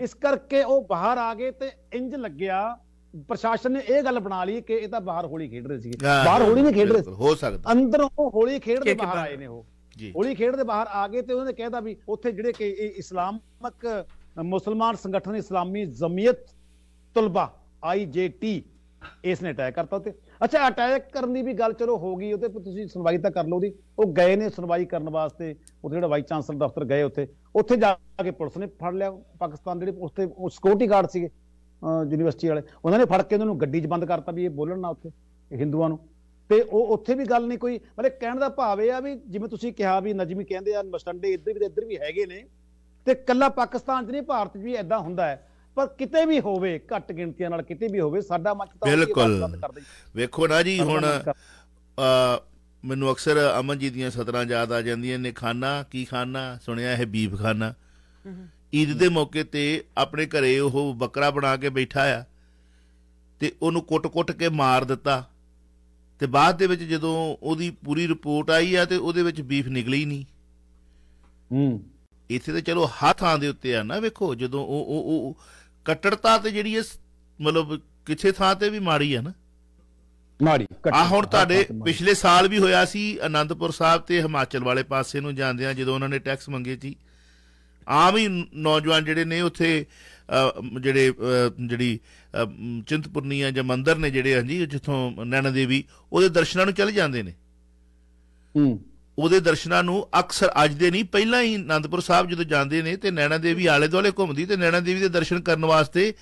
ਇਸ ਕਰਕੇ ਉਹ ਬਾਹਰ ਆ ਗਏ ਤੇ ਇੰਜ ਲੱਗਿਆ ਪ੍ਰਸ਼ਾਸਨ ਨੇ ਇਹ ਗੱਲ ਬਣਾ ਲਈ ਕਿ ਇਹ ਤਾਂ ਬਾਹਰ ਹੋਲੀ ਖੇਡ ਰਹੇ ਸੀਗੇ। ਹਾਂ, ਬਾਹਰ ਹੋਲੀ ਨਹੀਂ ਖੇਡ ਰਹੇ। ਹੋ ਸਕਦਾ। ਅੰਦਰੋਂ ਉਹ ਹੋਲੀ ਖੇਡ ਕੇ ਬਾਹਰ। ਆਏ ਨੇ ਉਹ। ਹੋਲੀ ਖੇਡ ਦੇ ਬਾਹਰ ਆ ਗਏ ਤੇ ਉਹਨਾਂ ਨੇ ਕਹਿਤਾ ਵੀ ਉੱਥੇ ਜਿਹੜੇ ਕਿ ਇਹ ਇਸਲਾਮਕ ਮੁਸਲਮਾਨ ਸੰਗਠਨ ਇਸਲਾਮੀ ਜ਼ਮੀਅਤ ਤੁਲਬਾ ਆਈਜੇਟੀ ਇਸ ਨੇ ਅਟੈਕ ਕਰਤਾ ਤੇ ਅੱਛਾ, ਅਟੈਕ ਕਰਨ ਦੀ ਵੀ ਗੱਲ ਚਲੋ ਹੋ ਗਈ ਉਹਦੇ ਤੇ ਤੁਸੀਂ ਸੁਣਵਾਈ ਤਾਂ ਕਰ ਲਓ ਉਹਦੀ ਉਹ ਗਏ ਨੇ ਸੁਣਵਾਈ ਕਰਨ ਵਾਸਤੇ, ਉੱਥੇ ਜਿਹੜਾ ਵਾਈਸ ਚਾਂਸਲਰ ਦਫ਼ਤਰ ਗਏ ਉੱਥੇ। ਉੱਥੇ ਜਾ ਕੇ ਪੁਲਿਸ ਨੇ ਫੜ ਲਿਆ, ਪਾਕਿਸਤਾਨ ਜਿਹੜੇ ਉੱਥੇ ਉਹ ਸਿਕਿਉਰਿਟੀ ਗਾਰਡ ਸੀਗੇ ਯੂਨੀਵਰਸਿਟੀ ਵਾਲੇ। ਉਹਨਾਂ ਨੇ ਫੜ ਕੇ ਉਹਨਾਂ ਨੂੰ ਗੱਡੀ 'ਚ ਬੰਦ ਕਰਤਾ ਵੀ ਇਹ ਬੋਲਣ ਨਾ ਉੱਥੇ ਹਿੰਦੂਆਂ ਨੂੰ। ਤੇ ਉਹ ਉੱਥੇ ਵੀ ਗੱਲ ਨਹੀਂ ਕੋਈ ਮਤਲਬ ਕਹਿਣ ਦਾ ਭਾਵ ਇਹ ਆ ਵੀ ਜਿਵੇਂ ਤੁਸੀਂ ਕਿਹਾ ਵੀ ਨਜਮੀ ਕਹਿੰਦੇ ਆ ਮਸਟੰਡੇ ਇੱਧਰ ਵੀ ਤੇ ਇੱਧਰ ਵੀ ਹੈਗੇ ਨੇ ਤੇ ਕੱਲਾ ਪਾਕਿਸਤਾਨ 'ਚ ਨਹੀਂ ਭਾਰਤ 'ਚ ਵੀ ਐਦਾਂ ਹੁੰਦਾ ਹੈ। ਪਰ ਕਿਤੇ ਵੀ ਹੋਵੇ ਘੱਟ ਗਿਣਤੀਆਂ ਨਾਲ ਕਿਤੇ ਵੀ ਹੋਵੇ ਸਾਡਾ ਮੰਚ ਤਾਂ ਬਿਲਕੁਲ। ਵੇਖੋ ਨਾ ਜੀ ਹੁਣ ਮੈਨੂੰ ਅਕਸਰ ਅਮਨ ਜੀ ਦੀਆਂ ਸਤਰਾਂ ਯਾਦ ਆ ਜਾਂਦੀਆਂ ਨੇ ਖਾਨਾ ਕੀ ਖਾਨਾ? ਸੁਣਿਆ ਇਹ ਬੀਫ ਖਾਨਾ? ਈਦ ਦੇ ਮੌਕੇ ਤੇ ਆਪਣੇ ਘਰੇ ਉਹ ਬੱਕਰਾ ਬਣਾ ਕੇ ਬੈਠਾ ਆ ਤੇ ਉਹਨੂੰ ਕੁੱਟ-ਕੁੱਟ ਕੇ ਮਾਰ ਦਿੱਤਾ। ਤੇ ਬਾਅਦ ਦੇ ਵਿੱਚ ਜਦੋਂ ਉਹਦੀ ਪੂਰੀ ਰਿਪੋਰਟ ਆਈ ਆ ਤੇ ਉਹਦੇ ਵਿੱਚ ਬੀਫ ਨਿਕਲੀ ਨਹੀਂ। ਹੂੰ। ਇੱਥੇ ਤੇ ਚਲੋ ਹੱਥ ਦੇ ਉੱਤੇ ਆ ਨਾ ਵੇਖੋ ਜਦੋਂ ਉਹ ਉਹ ਉਹ ਕੱਟੜਤਾ ਤੇ ਜਿਹੜੀ ਇਸ ਮਤਲਬ ਕਿਸੇ ਥਾਂ ਤੇ ਵੀ ਮਾੜੀ ਆ ਨਾ। ਮਾੜੀ ਆ ਹੁਣ ਤੁਹਾਡੇ। ਪਿਛਲੇ ਸਾਲ ਵੀ ਹੋਇਆ ਸੀ ਆਨੰਦਪੁਰ ਸਾਹਿਬ ਤੇ ਹਿਮਾਚਲ ਵਾਲੇ ਪਾਸੇ ਨੂੰ ਜਾਂਦਿਆਂ ਜਦੋਂ ਉਹਨਾਂ ਨੇ ਟੈਕਸ ਮੰਗੇ ਸੀ। ਆਮ ਹੀ ਨੌਜਵਾਨ ਜਿਹੜੇ ਨੇ ਉੱਥੇ ਜਿਹੜੇ ਜਿਹੜੀ ਚਿੰਤਪੁਰਨੀ ਆ ਜਾਂ ਮੰਦਿਰ ਨੇ ਜਿਹੜੇ ਆ ਜੀ ਜਿੱਥੋਂ ਨੈਣਾ ਦੇਵੀ ਉਹਦੇ ਦਰਸ਼ਨਾਂ ਨੂੰ ਚਲੇ ਜਾਂਦੇ ਨੇ। ਹੂੰ। ਉਹਦੇ ਦਰਸ਼ਨਾਂ ਨੂੰ ਅਕਸਰ ਅੱਜ ਦੇ ਨਹੀਂ ਪਹਿਲਾਂ ਹੀ ਆਨੰਦਪੁਰ ਸਾਹਿਬ ਜਦੋਂ ਜਾਂਦੇ ਨੇ ਤੇ ਨੈਣਾ ਦੇਵੀ ਆਲੇ ਦੁਆਲੇ ਘੁੰਮਦੀ ਤੇ ਨੈਣਾ ਦੇਵੀ ਦੇ ਦਰਸ਼ਨ ਕਰਨ ਵਾਸਤੇ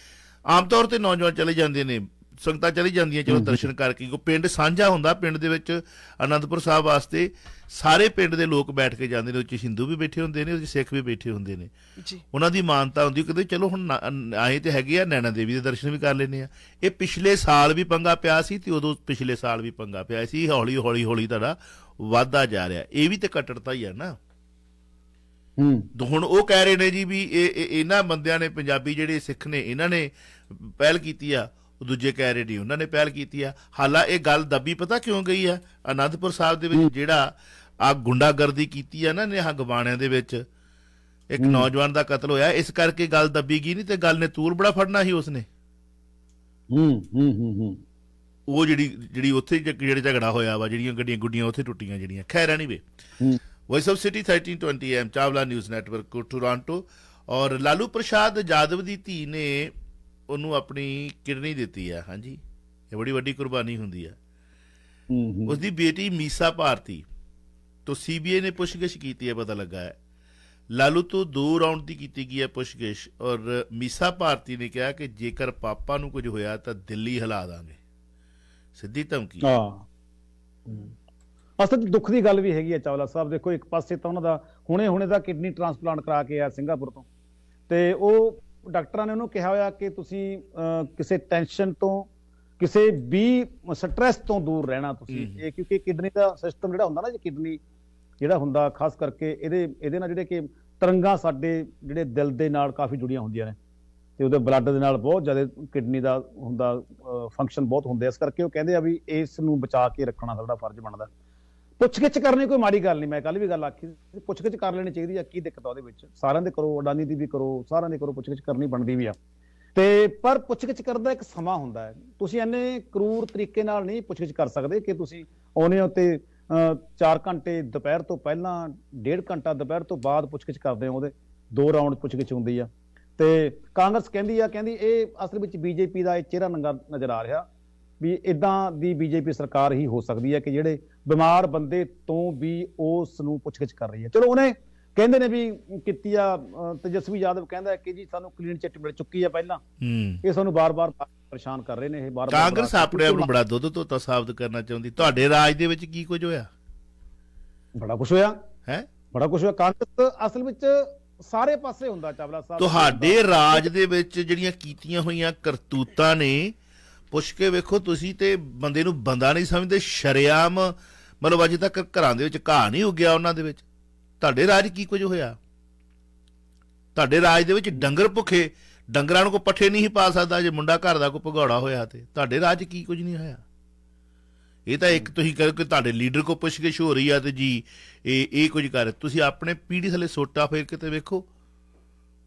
ਆਮ ਤੌਰ ਤੇ ਨੌਜਵਾਨ ਚਲੇ ਜਾਂਦੇ ਨੇ। ਸੰਗਤਾਂ ਚਲੀ ਜਾਂਦੀਆਂ ਚਲੋ ਦਰਸ਼ਨ ਕਰਕੇ ਕੋ ਪਿੰਡ ਸਾਂਝਾ ਹੁੰਦਾ ਪਿੰਡ ਦੇ ਵਿੱਚ ਆਨੰਦਪੁਰ ਸਾਹਿਬ ਵਾਸਤੇ ਸਾਰੇ ਪਿੰਡ ਦੇ ਲੋਕ ਬੈਠ ਕੇ ਜਾਂਦੇ ਨੇ ਉਹ 'ਚ ਹਿੰਦੂ ਵੀ ਬੈਠੇ ਹੁੰਦੇ ਨੇ ਉਹ 'ਚ ਸਿੱਖ ਵੀ ਬੈਠੇ ਹੁੰਦੇ ਨੇ। ਜੀ। ਉਹਨਾਂ ਦੀ ਮਾਨਤਾ ਹੁੰਦੀ ਕਹਿੰਦੇ ਚਲੋ ਹੁਣ ਆਏ ਤੇ ਹੈਗੇ ਆ ਨੈਣਾ ਦੇਵੀ ਦੇ ਦਰਸ਼ਨ ਵੀ ਕਰ ਲੈਨੇ ਆ। ਇਹ ਪਿਛਲੇ ਸਾਲ ਵੀ ਪੰਗਾ ਪਿਆ ਸੀ ਤੇ ਉਦੋਂ ਪਿਛਲੇ ਸਾਲ ਵੀ ਪੰਗਾ ਪਿਆ ਸੀ। ਹੌਲੀ ਹੌਲੀ ਹੌਲੀ ਤੁਹਾਡਾ ਵਾਧਾ ਜਾ ਰਿਹਾ। ਇਹ ਵੀ ਤੇ ਕੱਟੜਤਾ ਹੀ ਆ ਨਾ। ਹੂੰ। ਹੁਣ ਉਹ ਕਹਿ ਰਹੇ ਨੇ ਜੀ ਵੀ ਇਹ ਇਹ- ਇਹਨਾਂ ਬੰਦਿਆਂ ਨੇ ਪੰਜਾਬੀ ਜਿਹੜੇ ਸਿੱਖ ਨੇ ਇਹਨਾਂ ਨੇ ਪਹਿਲ ਕੀਤੀ ਆ। ਉਹ ਦੂਜੇ ਕਹਿ ਰਹੇ ਨੇ ਉਹਨਾਂ ਨੇ ਪਹਿਲ ਕੀਤੀ ਆ। ਹਾਲਾ ਇਹ ਗੱਲ ਦੱਬੀ ਪਤਾ ਕਿਉਂ ਗਈ ਆ? ਆਨੰਦਪੁਰ ਸਾਹਿਬ ਦੇ ਵਿੱਚ ਜਿਹੜਾ ਆ ਗੁੰਡਾਗਰਦੀ ਕੀਤੀ ਆ ਨਾ ਨੇਹਾ ਗਵਾਣਿਆਂ ਦੇ ਵਿੱਚ ਇੱਕ ਨੌਜਵਾਨ ਦਾ ਕਤਲ ਹੋਇਆ ਇਸ ਕਰਕੇ ਗੱਲ ਦੱਬੀ ਗਈ ਨਹੀਂ ਤੇ ਗੱਲ ਨੇ ਤੂਲ ਬੜਾ ਫੜਨਾ ਸੀ ਉਸਨੇ। ਹੂੰ ਹੂੰ ਹੂੰ ਉਹ ਜਿਹੜੀ ਜਿਹੜੀ ਉੱਥੇ ਜਿਹੜੇ ਝਗੜਾ ਹੋਇਆ ਵਾ ਜਿਹੜੀਆਂ ਗੱਡੀਆਂ ਗੁੱਡੀਆਂ ਉੱਥੇ ਟੁੱਟੀਆਂ ਜਿਹੜੀਆਂ ਖੈਰ ਐਨੀਵੇ ਹੂੰ। Voice of city 1320 AM Chawla news network Toronto. ਔਰ ਲਾਲੂ ਪ੍ਰਸ਼ਾਦ ਜਾਦਵ ਦੀ ਧੀ ਨੇ ਉਹਨੂੰ ਆਪਣੀ ਕਿਡਨੀ ਦਿੱਤੀ ਆ ਹਾਂਜੀ। ਇਹ ਬੜੀ ਵੱਡੀ ਕੁਰਬਾਨੀ ਹੁੰਦੀ ਆ। ਉਸ ਦੀ ਬੇਟੀ ਮੀਸਾ ਭਾਰਤੀ ਤੋਂ ਸੀਬੀਆਈ ਨੇ ਪੁੱਛਗਿੱਛ ਕੀਤੀ ਹੈ ਪਤਾ ਲੱਗਾ ਹੈ। ਲਾਲੂ ਤੋਂ ਦੋ ਰਾਉਂਡ ਦੀ ਕੀਤੀ ਗਈ ਹੈ ਪੁੱਛਗਿੱਛ ਔਰ ਮੀਸਾ ਭਾਰਤੀ ਨੇ ਕਿਹਾ ਕਿ ਜੇਕਰ ਪਾਪਾ ਨੂੰ ਕੁਝ ਹੋਇਆ ਤਾਂ ਦਿੱਲੀ ਹਿਲਾ ਦਾਂਗੇ। ਸਿੱਧੀ ਧਮਕੀ। ਹਾਂ। ਅਸਲ ਦੁੱਖ ਦੀ ਗੱਲ ਵੀ ਹੈਗੀ ਹੈ ਚਾਵਲਾ ਸਾਹਿਬ। ਦੇਖੋ ਇੱਕ ਪਾਸੇ ਤਾਂ ਉਹਨਾਂ ਦਾ ਹੁਣੇ ਹੁਣੇ ਦਾ ਕਿਡਨੀ ਟ੍ਰਾਂਸਪਲਾਂਟ ਕਰਾ ਕੇ ਆਇਆ ਸਿੰਗਾਪੁਰ ਤੋਂ। ਤੇ ਉਹ ਡਾਕਟਰਾਂ ਨੇ ਉਹਨੂੰ ਕਿਹਾ ਹੋਇਆ ਕਿ ਤੁਸੀਂ ਕਿਸੇ ਟੈਨਸ਼ਨ ਤੋਂ ਕਿਸੇ ਵੀ ਸਟ੍ਰੈਸ ਤੋਂ ਦੂਰ ਰਹਿਣਾ ਤੁਸੀਂ। ਇਹ ਕਿਉਂਕਿ ਕਿਡਨੀ ਦਾ ਸਿਸਟਮ ਜਿਹੜਾ ਹੁੰਦਾ ਨਾ ਜੀ ਕਿਡਨੀ ਜਿਹੜਾ ਹੁੰਦਾ ਖਾਸ ਕਰਕੇ ਇਹਦੇ ਇਹਦੇ ਨਾਲ ਜਿਹੜੇ ਕਿ ਤਰੰਗਾਂ ਸਾਡੇ ਜਿਹੜੇ ਦਿਲ ਦੇ ਨਾਲ ਕਾਫੀ ਜੁੜੀਆਂ ਹੁੰਦੀਆਂ ਨੇ ਤੇ ਉਹਦੇ ਬਲੱਡ ਦੇ ਨਾਲ ਬਹੁਤ ਜ਼ਿਆਦਾ ਕਿਡਨੀ ਦਾ ਹੁੰਦਾ ਫੰਕਸ਼ਨ ਬਹੁਤ ਹੁੰਦੇ। ਇਸ ਕਰਕੇ ਉਹ ਕਹਿੰਦੇ ਆ ਵੀ ਇਸ ਨੂੰ ਬਚਾ ਕੇ ਰੱਖਣਾ ਸਾਡਾ ਫਰਜ਼ ਬਣਦਾ ਪੁੱਛਗਿੱਛ ਕਰਨੀ ਕੋਈ ਮਾੜੀ ਗੱਲ ਨਹੀਂ ਮੈਂ ਕੱਲ ਵੀ ਗੱਲ ਆਖੀ ਸੀ, ਪੁੱਛਗਿੱਛ ਕਰ ਲੈਣੀ ਚਾਹੀਦੀ ਆ ਕੀ ਦਿੱਕਤ ਆ ਉਹਦੇ ਵਿੱਚ? ਸਾਰਿਆਂ ਦੇ ਕਰੋ ਅਡਾਨੀ ਦੀ ਵੀ ਕਰੋ ਸਾਰਿਆਂ ਦੇ ਕਰੋ ਪੁੱਛਗਿੱਛ ਕਰਨੀ ਬਣਦੀ ਵੀ ਆ। ਤੇ ਪਰ ਪੁੱਛਗਿੱਛ ਕਰਨ ਦਾ ਇੱਕ ਸਮਾਂ ਹੁੰਦਾ ਹੈ। ਤੁਸੀਂ ਇੰਨੇ ਕਰੂਰ ਤਰੀਕੇ ਨਾਲ ਨਹੀਂ ਪੁੱਛਗਿੱਛ ਕਰ ਸਕਦੇ ਕਿ ਤੁਸੀਂ ਆਉਨੇ ਹੋ ਤੇ 4 ਘੰਟੇ ਦੁਪਹਿਰ ਤੋਂ ਪਹਿਲਾਂ ਡੇਢ ਘੰਟਾ ਦੁਪਹਿਰ ਤੋਂ ਬਾਅਦ ਪੁੱਛਗਿੱਛ ਕਰਦੇ ਹੋ ਉਹਦੇ। ਦੋ ਰਾਉਂਡ ਪੁੱਛਗਿੱਛ ਹੁੰਦੀ ਆ। ਤੇ ਕਾਂਗਰਸ ਕਹਿੰਦੀ ਆ ਕਹਿੰਦੀ ਇਹ ਅਸਲ ਵਿੱਚ ਬੀਜੇਪੀ ਦਾ ਇਹ ਚਿਹਰਾ ਨੰਗਾ ਨਜ਼ਰ ਆ ਰਿਹਾ। ਵੀ ਇਦਾਂ ਦੀ ਬੀਜੇਪੀ ਸਰਕਾਰ ਹੀ ਹੋ ਸਕਦੀ ਹੈ ਕਿ ਜਿਹੜੇ ਬਿਮਾਰ ਬੰਦੇ ਤੋਂ ਵੀ ਉਸ ਨੂੰ ਪੁੱਛਗਿੱਛ ਕਰ ਰਹੀ ਹੈ। ਚਲੋ ਉਹਨੇ ਕਹਿੰਦੇ ਨੇ ਵੀ ਕੀਤੀ ਆ ਤੇਜਸਵੀ ਯਾਦਵ ਕਹਿੰਦਾ ਕਿ ਜੀ ਸਾਨੂੰ ਕਲੀਨ ਚਿੱਟ ਮਿਲ ਚੁੱਕੀ ਆ ਪਹਿਲਾਂ। ਇਹ ਸਾਨੂੰ ਬਾਰ-ਬਾਰ ਪਰੇਸ਼ਾਨ ਕਰ ਰਹੇ ਨੇ ਇਹ ਬਾਰ-ਬਾਰ ਕਾਂਗਰਸ ਆਪਣੇ ਆਪ ਨੂੰ ਬੜਾ ਦੁੱਧ ਧੋਤਾ ਸਾਬਤ ਕਰਨਾ ਚਾਹੁੰਦੀ। ਤੁਹਾਡੇ ਰਾਜ ਦੇ ਵਿੱਚ ਕੀ ਕੁਝ ਹੋਇਆ? ਬੜਾ ਕੁਝ ਹੋਇਆ। ਹੈ? ਬੜਾ ਕੁਝ ਹੋਇਆ। ਕਾਂਗਰਸ ਅਸਲ ਵਿੱਚ ਸਾਰੇ ਪਾਸੇ ਹੁੰਦਾ ਚਾਵਲਾ ਸਾਹਿਬ। ਤੁਹਾਡੇ ਰਾਜ ਦੇ ਵਿੱਚ ਜਿਹੜੀਆਂ ਕੀਤੀਆਂ ਹੋਈਆਂ ਕਰਤੂਤਾਂ ਨੇ ਪੁੱਛ ਕੇ ਵੇਖੋ, ਤੁਸੀਂ ਤੇ ਬੰਦੇ ਨੂੰ ਬੰਦਾ ਨਹੀਂ ਸਮਝਦੇ, ਸ਼ਰਿਆਮ ਮਤਲਬ ਅਜੇ ਤੱਕ ਘਰਾਂ ਦੇ ਵਿੱਚ ਘਾਹ ਨਹੀਂ ਉੱਗਿਆ ਉਹਨਾਂ ਦੇ ਵਿੱਚ। ਤੁਹਾਡੇ ਰਾਜ ਕੀ ਕੁਝ ਹੋਇਆ? ਤੁਹਾਡੇ ਰਾਜ ਦੇ ਵਿੱਚ ਡੰਗਰ ਭੁੱਖੇ, ਡੰਗਰਾਂ ਨੂੰ ਕੋ ਪੱਠੇ ਨਹੀਂ ਪਾ ਸਕਦਾ ਜੇ ਮੁੰਡਾ ਘਰ ਦਾ ਕੋ ਭਗੌੜਾ ਹੋਇਆ ਤੇ। ਤੁਹਾਡੇ ਰਾਜ 'ਚ ਕੀ ਕੁਝ ਨਹੀਂ ਹੋਇਆ? ਇਹ ਤਾਂ ਇੱਕ ਤੁਸੀਂ ਕਹੋ ਕਿ ਤੁਹਾਡੇ ਲੀਡਰ ਕੋ ਪੁੱਛ ਕੇ ਹੋ ਰਹੀ ਆ ਤੇ ਜੀ, ਇਹ ਇਹ ਕੁਝ ਕਰ ਤੁਸੀਂ ਆਪਣੇ ਪੀੜੀ ਥੱਲੇ ਸੋਟਾ ਫੇਰ ਕੇ ਤੇ ਵੇਖੋ,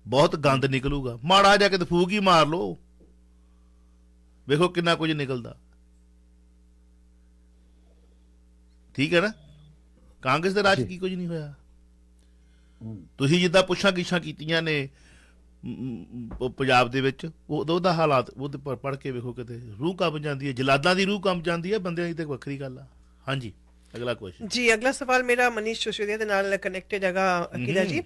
ਬਹੁਤ ਗੰਦ ਨਿਕਲੂਗਾ। ਮਾੜਾ ਜਾ ਕੇ ਤੇ ਫੂਕ ਹੀ ਮਾਰ ਲਓ। ਵੇਖੋ ਕਿੰਨਾ ਕੁਝ ਨਿਕਲਦਾ। ਠੀਕ ਹੈ ਨਾ? ਕਾਂਗਰਸ ਦੇ ਰਾਜ ਕੀ ਕੁਝ ਨਹੀਂ ਹੋਇਆ। ਤੁਸੀਂ ਜਿੱਦਾਂ ਪੁੱਛਾਂ ਗਿੱਛਾਂ ਕੀਤੀਆਂ ਨੇ ਪੰਜਾਬ ਦੇ ਵਿੱਚ ਉਹ ਉਹਦਾ ਹਾਲਾਤ ਪਰ ਪੜ ਕੇ ਵੇਖੋ ਕਿਤੇ। ਰੂਹ ਕੰਬ ਜਾਂਦੀ ਹੈ ਜਲਾਦਾਂ ਦੀ ਰੂਹ ਕੰਬ ਜਾਂਦੀ ਹੈ ਬੰਦਿਆਂ ਦੀ ਤੇ ਵੱਖਰੀ ਗੱਲ ਆ। ਹਾਂਜੀ। ਅਗਲਾ ਕੁਐਸਚਨ ਜੀ ਅਗਲਾ ਸਵਾਲ ਮੇਰਾ ਮਨੀਸ਼ ਸ਼ੋਸ਼ੇਦੀਆ ਦੇ ਨਾਲ ਕਨੈਕਟਡ ਹੈਗਾ ਅਕੀਦਾ ਜੀ।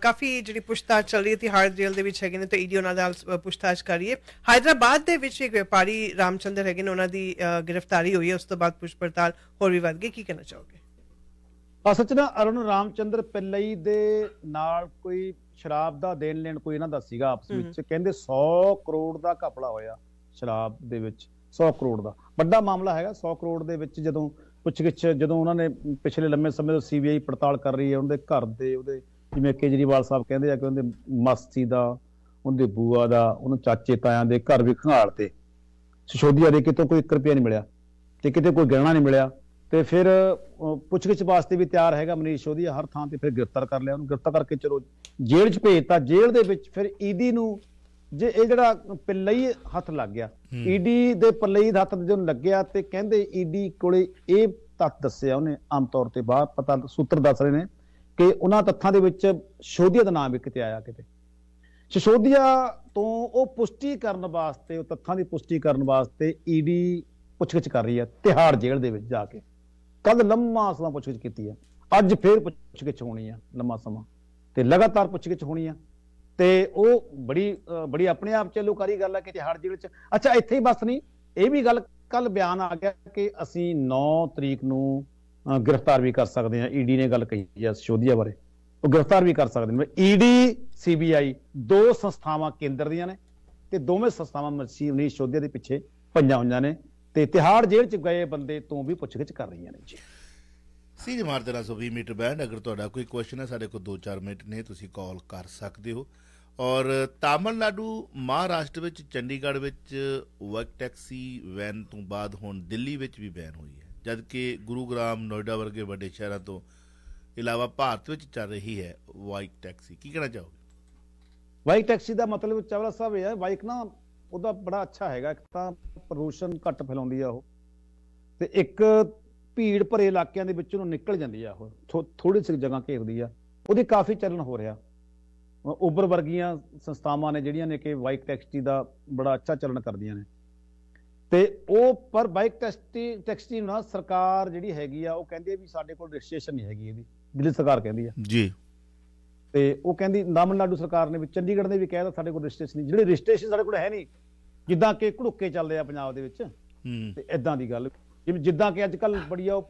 ਕਾਫੀ ਜਿਹੜੀ ਪੁੱਛਤਾਛ ਚੱਲ ਰਹੀ ਹੈ ਤਿਹਾੜ ਜੇਲ੍ਹ ਦੇ ਵਿੱਚ ਹੈਗੇ ਨੇ ਤੇ ਈਡੀ ਉਹਨਾਂ ਦਾ ਪੁੱਛਤਾਛ ਕਰ ਰਹੀ ਹੈ। ਹਾਈਦਰਾਬਾਦ ਦੇ ਵਿੱਚ ਇੱਕ ਵਪਾਰੀ ਰਾਮਚੰਦਰ ਹੈਗੇ ਨੇ ਉਹਨਾਂ ਦੀ ਗ੍ਰਿਫਤਾਰੀ ਹੋਈ ਹੈ ਉਸ ਤੋਂ ਬਾਅਦ ਪੁੱਛ ਪੜਤਾਲ ਹੋਰ ਵੀ ਵੱਧ ਗਈ ਕੀ ਕਹਿਣਾ ਚਾਹੋਗੇ? ਅਸਲ ਚ ਨਾ ਅਰੁਣ ਰਾਮਚੰਦਰ ਪਿੱਲਈ ਦੇ ਨਾਲ ਕੋਈ ਸ਼ਰਾਬ ਦਾ ਦੇਣ ਲੈਣ ਕੋਈ ਇਹਨਾਂ ਦਾ ਸੀਗਾ ਆਪਸ ਵਿੱਚ ਕਹਿੰਦੇ 100 ਕਰੋੜ ਦਾ ਘਪਲਾ ਹੋਇਆ ਸ਼ਰਾਬ ਦੇ ਵਿੱਚ 100 ਕਰੋੜ ਦਾ। ਵੱਡਾ ਮਾਮਲਾ ਹੈਗਾ 100 ਕਰੋੜ ਦੇ ਵਿੱਚ ਜਦੋਂ ਪੁੱਛਗਿੱਛ ਜਦੋਂ ਉਹਨਾਂ ਨੇ ਪਿਛਲੇ ਲੰਮੇ ਸਮੇਂ ਤੋਂ ਸੀਬੀਆਈ ਪੜਤਾਲ ਕਰ ਰਹੀ ਹੈ, ਉਹਦੇ ਘਰ ਦੇ, ਉਹਦੇ ਜਿਵੇਂ ਕੇਜਰੀਵਾਲ ਸਾਹਿਬ ਕਹਿੰਦੇ ਆ ਕਿ ਉਹਦੇ ਮਸਤੀ ਦਾ, ਉਹਦੇ ਬੂਆ ਦਾ, ਉਹਨੂੰ ਚਾਚੇ ਤਾਇਆਂ ਦੇ ਘਰ ਵੀ ਖੰਗਾਲ ਤੇ। ਸਿਸੋਦੀਆ ਦੇ ਕਿਤੋਂ ਕੋਈ 1 ਰੁਪਿਆ ਨਹੀਂ ਮਿਲਿਆ ਤੇ ਕਿਤੇ ਕੋਈ ਗਹਿਣਾ ਨਹੀਂ ਮਿਲਿਆ। ਤੇ ਫਿਰ ਪੁੱਛਗਿੱਛ ਵਾਸਤੇ ਵੀ ਤਿਆਰ ਹੈਗਾ ਮਨੀਸ਼ ਸੋਧੀਆ ਹਰ ਥਾਂ ਤੇ ਫਿਰ ਗ੍ਰਿਫਤਾਰ ਕਰ ਲਿਆ। ਉਹਨੂੰ ਗ੍ਰਿਫਤਾਰ ਕਰਕੇ ਚਲੋ ਜੇਲ੍ਹ 'ਚ ਭੇਜਤਾ ਜੇਲ੍ਹ ਦੇ ਵਿੱਚ ਫਿਰ ਈਡੀ ਨੂੰ ਜੇ ਇਹ ਜਿਹੜਾ ਪਿੱਲਈ ਹੱਥ ਲੱਗ ਗਿਆ ਈਡੀ ਦੇ ਪੱਲਈ ਹੱਥ ਜਦੋਂ ਲੱਗਿਆ ਤੇ ਕਹਿੰਦੇ ਈਡੀ ਕੋਲੇ ਇਹ ਤੱਥ ਦੱਸਿਆ ਉਹਨੇ ਆਮ ਤੌਰ ਤੇ ਬਾਹਰ ਪਤਾ ਸੂਤਰ ਦੱਸ ਰਹੇ ਨੇ ਕਿ ਉਹਨਾਂ ਤੱਥਾਂ ਦੇ ਵਿੱਚ ਸ਼ੋਧੀਆ ਦਾ ਨਾਮ ਵੀ ਕਿਤੇ ਆਇਆ ਕਿਤੇ। ਸਿਸੋਦੀਆ ਤੋਂ ਉਹ ਪੁਸ਼ਟੀ ਕਰਨ ਵਾਸਤੇ ਉਹ ਤੱਥਾਂ ਦੀ ਪੁਸ਼ਟੀ ਕਰਨ ਵਾਸਤੇ ਈਡੀ ਪੁੱਛਗਿੱਛ ਕਰ ਰਹੀ ਹੈ ਤਿਹਾੜ ਜੇਲ੍ਹ ਦੇ ਵਿੱਚ ਜਾ ਕੇ। ਕੱਲ ਲੰਮਾ ਸਮਾਂ ਪੁੱਛਗਿੱਛ ਕੀਤੀ ਹੈ। ਅੱਜ ਫੇਰ ਪੁੱਛਗਿੱਛ ਹੋਣੀ ਹੈ ਲੰਮਾ ਸਮਾਂ। ਤੇ ਲਗਾਤਾਰ ਪੁੱਛਗਿੱਛ ਹੋਣੀ ਹੈ। ਤੇ ਉਹ ਬੜੀ ਬੜੀ ਆਪਣੇ ਆਪ ਚ ਲੋਕਾਰੀ ਗੱਲ ਹੈ ਕਿ ਤਿਹਾੜ ਜੇਲ੍ਹ ਚ। ਅੱਛਾ, ਇੱਥੇ ਹੀ ਬਸ ਨਹੀਂ, ਇਹ ਵੀ ਗੱਲ ਕੱਲ ਬਿਆਨ ਆ ਗਿਆ ਕਿ ਅਸੀਂ 9 ਤਰੀਕ ਨੂੰ ਗ੍ਰਿਫਤਾਰ ਵੀ ਕਰ ਸਕਦੇ ਹਾਂ। ਈਡੀ ਨੇ ਗੱਲ ਕਹੀ ਹੈ ਸ਼ੋਧੀਆ ਬਾਰੇ। ਉਹ ਗ੍ਰਿਫਤਾਰ ਵੀ ਕਰ ਸਕਦੇ ਨੇ। ਈਡੀ ਸੀਬੀਆਈ ਦੋ ਸੰਸਥਾਵਾਂ ਕੇਂਦਰ ਦੀਆਂ ਨੇ ਤੇ ਦੋਵੇਂ ਸੰਸਥਾਵਾਂ ਮਸੀਹ ਮਨੀਸ਼ ਸ਼ੋਧੀਆ ਦੇ ਪਿੱਛੇ ਪਈਆਂ ਹੋਈਆਂ ਨੇ ਤੇ ਤਿਹਾੜ ਜੇਲ੍ਹ ਚ ਗਏ ਬੰਦੇ ਤੋਂ ਵੀ ਪੁੱਛਗਿੱਛ ਕਰ ਰਹੀਆਂ ਨੇ ਜੀ। ਸੀ ਮਾਰ ਦੇ 120 ਮੀਟਰ ਬੈਂਡ ਅਗਰ ਤੁਹਾਡਾ ਕੋਈ ਕੁਐਸਚਨ ਹੈ, ਸਾਡੇ ਕੋਲ 2-4 ਮਿੰਟ ਨੇ, ਤੁਸੀਂ ਕਾਲ ਕਰ ਸਕਦੇ ਹੋ। ਔਰ ਤਾਮਿਲਨਾਡੂ ਮਹਾਰਾਸ਼ਟਰ ਵਿੱਚ, ਚੰਡੀਗੜ੍ਹ ਵਿੱਚ ਵਰਕ ਟੈਕਸੀ ਵੈਨ ਤੋਂ ਬਾਅਦ ਹੁਣ ਦਿੱਲੀ ਵਿੱਚ ਵੀ ਬੈਨ ਹੋਈ ਹੈ। ਜਦਕਿ ਗੁਰੂਗ੍ਰਾਮ ਨੋਇਡਾ ਵਰਗੇ ਵੱਡੇ ਸ਼ਹਿਰਾਂ ਤੋਂ ਇਲਾਵਾ ਭਾਰਤ ਵਿੱਚ ਚੱਲ ਰਹੀ ਹੈ ਵਾਈਕ ਟੈਕਸੀ ਕੀ ਕਹਿਣਾ ਚਾਹੋਗੇ? ਵਾਈਕ ਟੈਕਸੀ ਦਾ ਮਤਲਬ ਚਾਵਲਾ ਸਾਹਿਬ ਇਹ ਹੈ ਬਾਈਕ ਨਾ ਉਹਦਾ ਬੜਾ ਅੱਛਾ ਹੈਗਾ। ਇੱਕ ਤਾਂ ਪ੍ਰਦੂਸ਼ਣ ਘੱਟ ਫੈਲਾਉਂਦੀ ਆ ਉਹ। ਤੇ ਇੱਕ ਭੀੜ ਭਰੇ ਇਲਾਕਿਆਂ ਦੇ ਵਿੱਚੋਂ ਨੂੰ ਨਿਕਲ ਜਾਂਦੀ ਆ ਉਹ। ਥੋੜੀ ਜਿਹੀ ਜਗ੍ਹਾ ਘੇਰਦੀ ਆ। ਉਹਦੀ ਕਾਫੀ ਚੱਲਣ ਹੋ ਰਿਹਾ। ਉਬਰ ਵਰਗੀਆਂ ਸੰਸਥਾਵਾਂ ਨੇ ਜਿਹੜੀਆਂ ਨੇ ਕਿ ਬਾਈਕ ਟੈਕਸੀ ਦਾ ਬੜਾ ਅੱਛਾ ਚੱਲਣ ਕਰਦੀਆਂ ਨੇ। ਤੇ ਉਹ ਪਰ ਬਾਈਕ ਟੈਕਸੀ ਟੈਕਸੀ ਨੂੰ ਨਾ ਸਰਕਾਰ ਜਿਹੜੀ ਹੈਗੀ ਆ ਉਹ ਕਹਿੰਦੀ ਹੈ ਵੀ ਸਾਡੇ ਕੋਲ ਰਜਿਸਟ੍ਰੇਸ਼ਨ ਨਹੀਂ ਹੈਗੀ ਇਹਦੀ। ਦਿੱਲੀ ਸਰਕਾਰ ਕਹਿੰਦੀ ਆ। ਜੀ। ਤੇ ਉਹ ਕਹਿੰਦੀ ਤਾਮਿਲਨਾਡੂ ਸਰਕਾਰ ਨੇ ਵੀ ਚੰਡੀਗੜ੍ਹ ਨੇ ਵੀ ਕਹਿ ਦਿੱਤਾ ਸਾਡੇ ਕੋਲ ਰਜਿਸਟ੍ਰੇਸ਼ਨ ਨਹੀਂ। ਜਿਹੜੇ ਰਜਿਸਟ੍ਰੇਸ਼ਨ ਸਾਡੇ ਕੋਲ ਹੈ ਨਹੀਂ ਜਿੱਦਾਂ ਕਿ ਘੜੁੱਕੇ ਚੱਲਦੇ ਆ ਪੰਜਾਬ ਦੇ ਵਿੱਚ। ਹੂੰ। ਤੇ ਇਦਾਂ ਦੀ ਗੱਲ। ਜਿਵੇਂ ਜਿੱਦਾਂ ਕਿ ਅੱਜ ਕੱਲ ਬੜੀਆਂ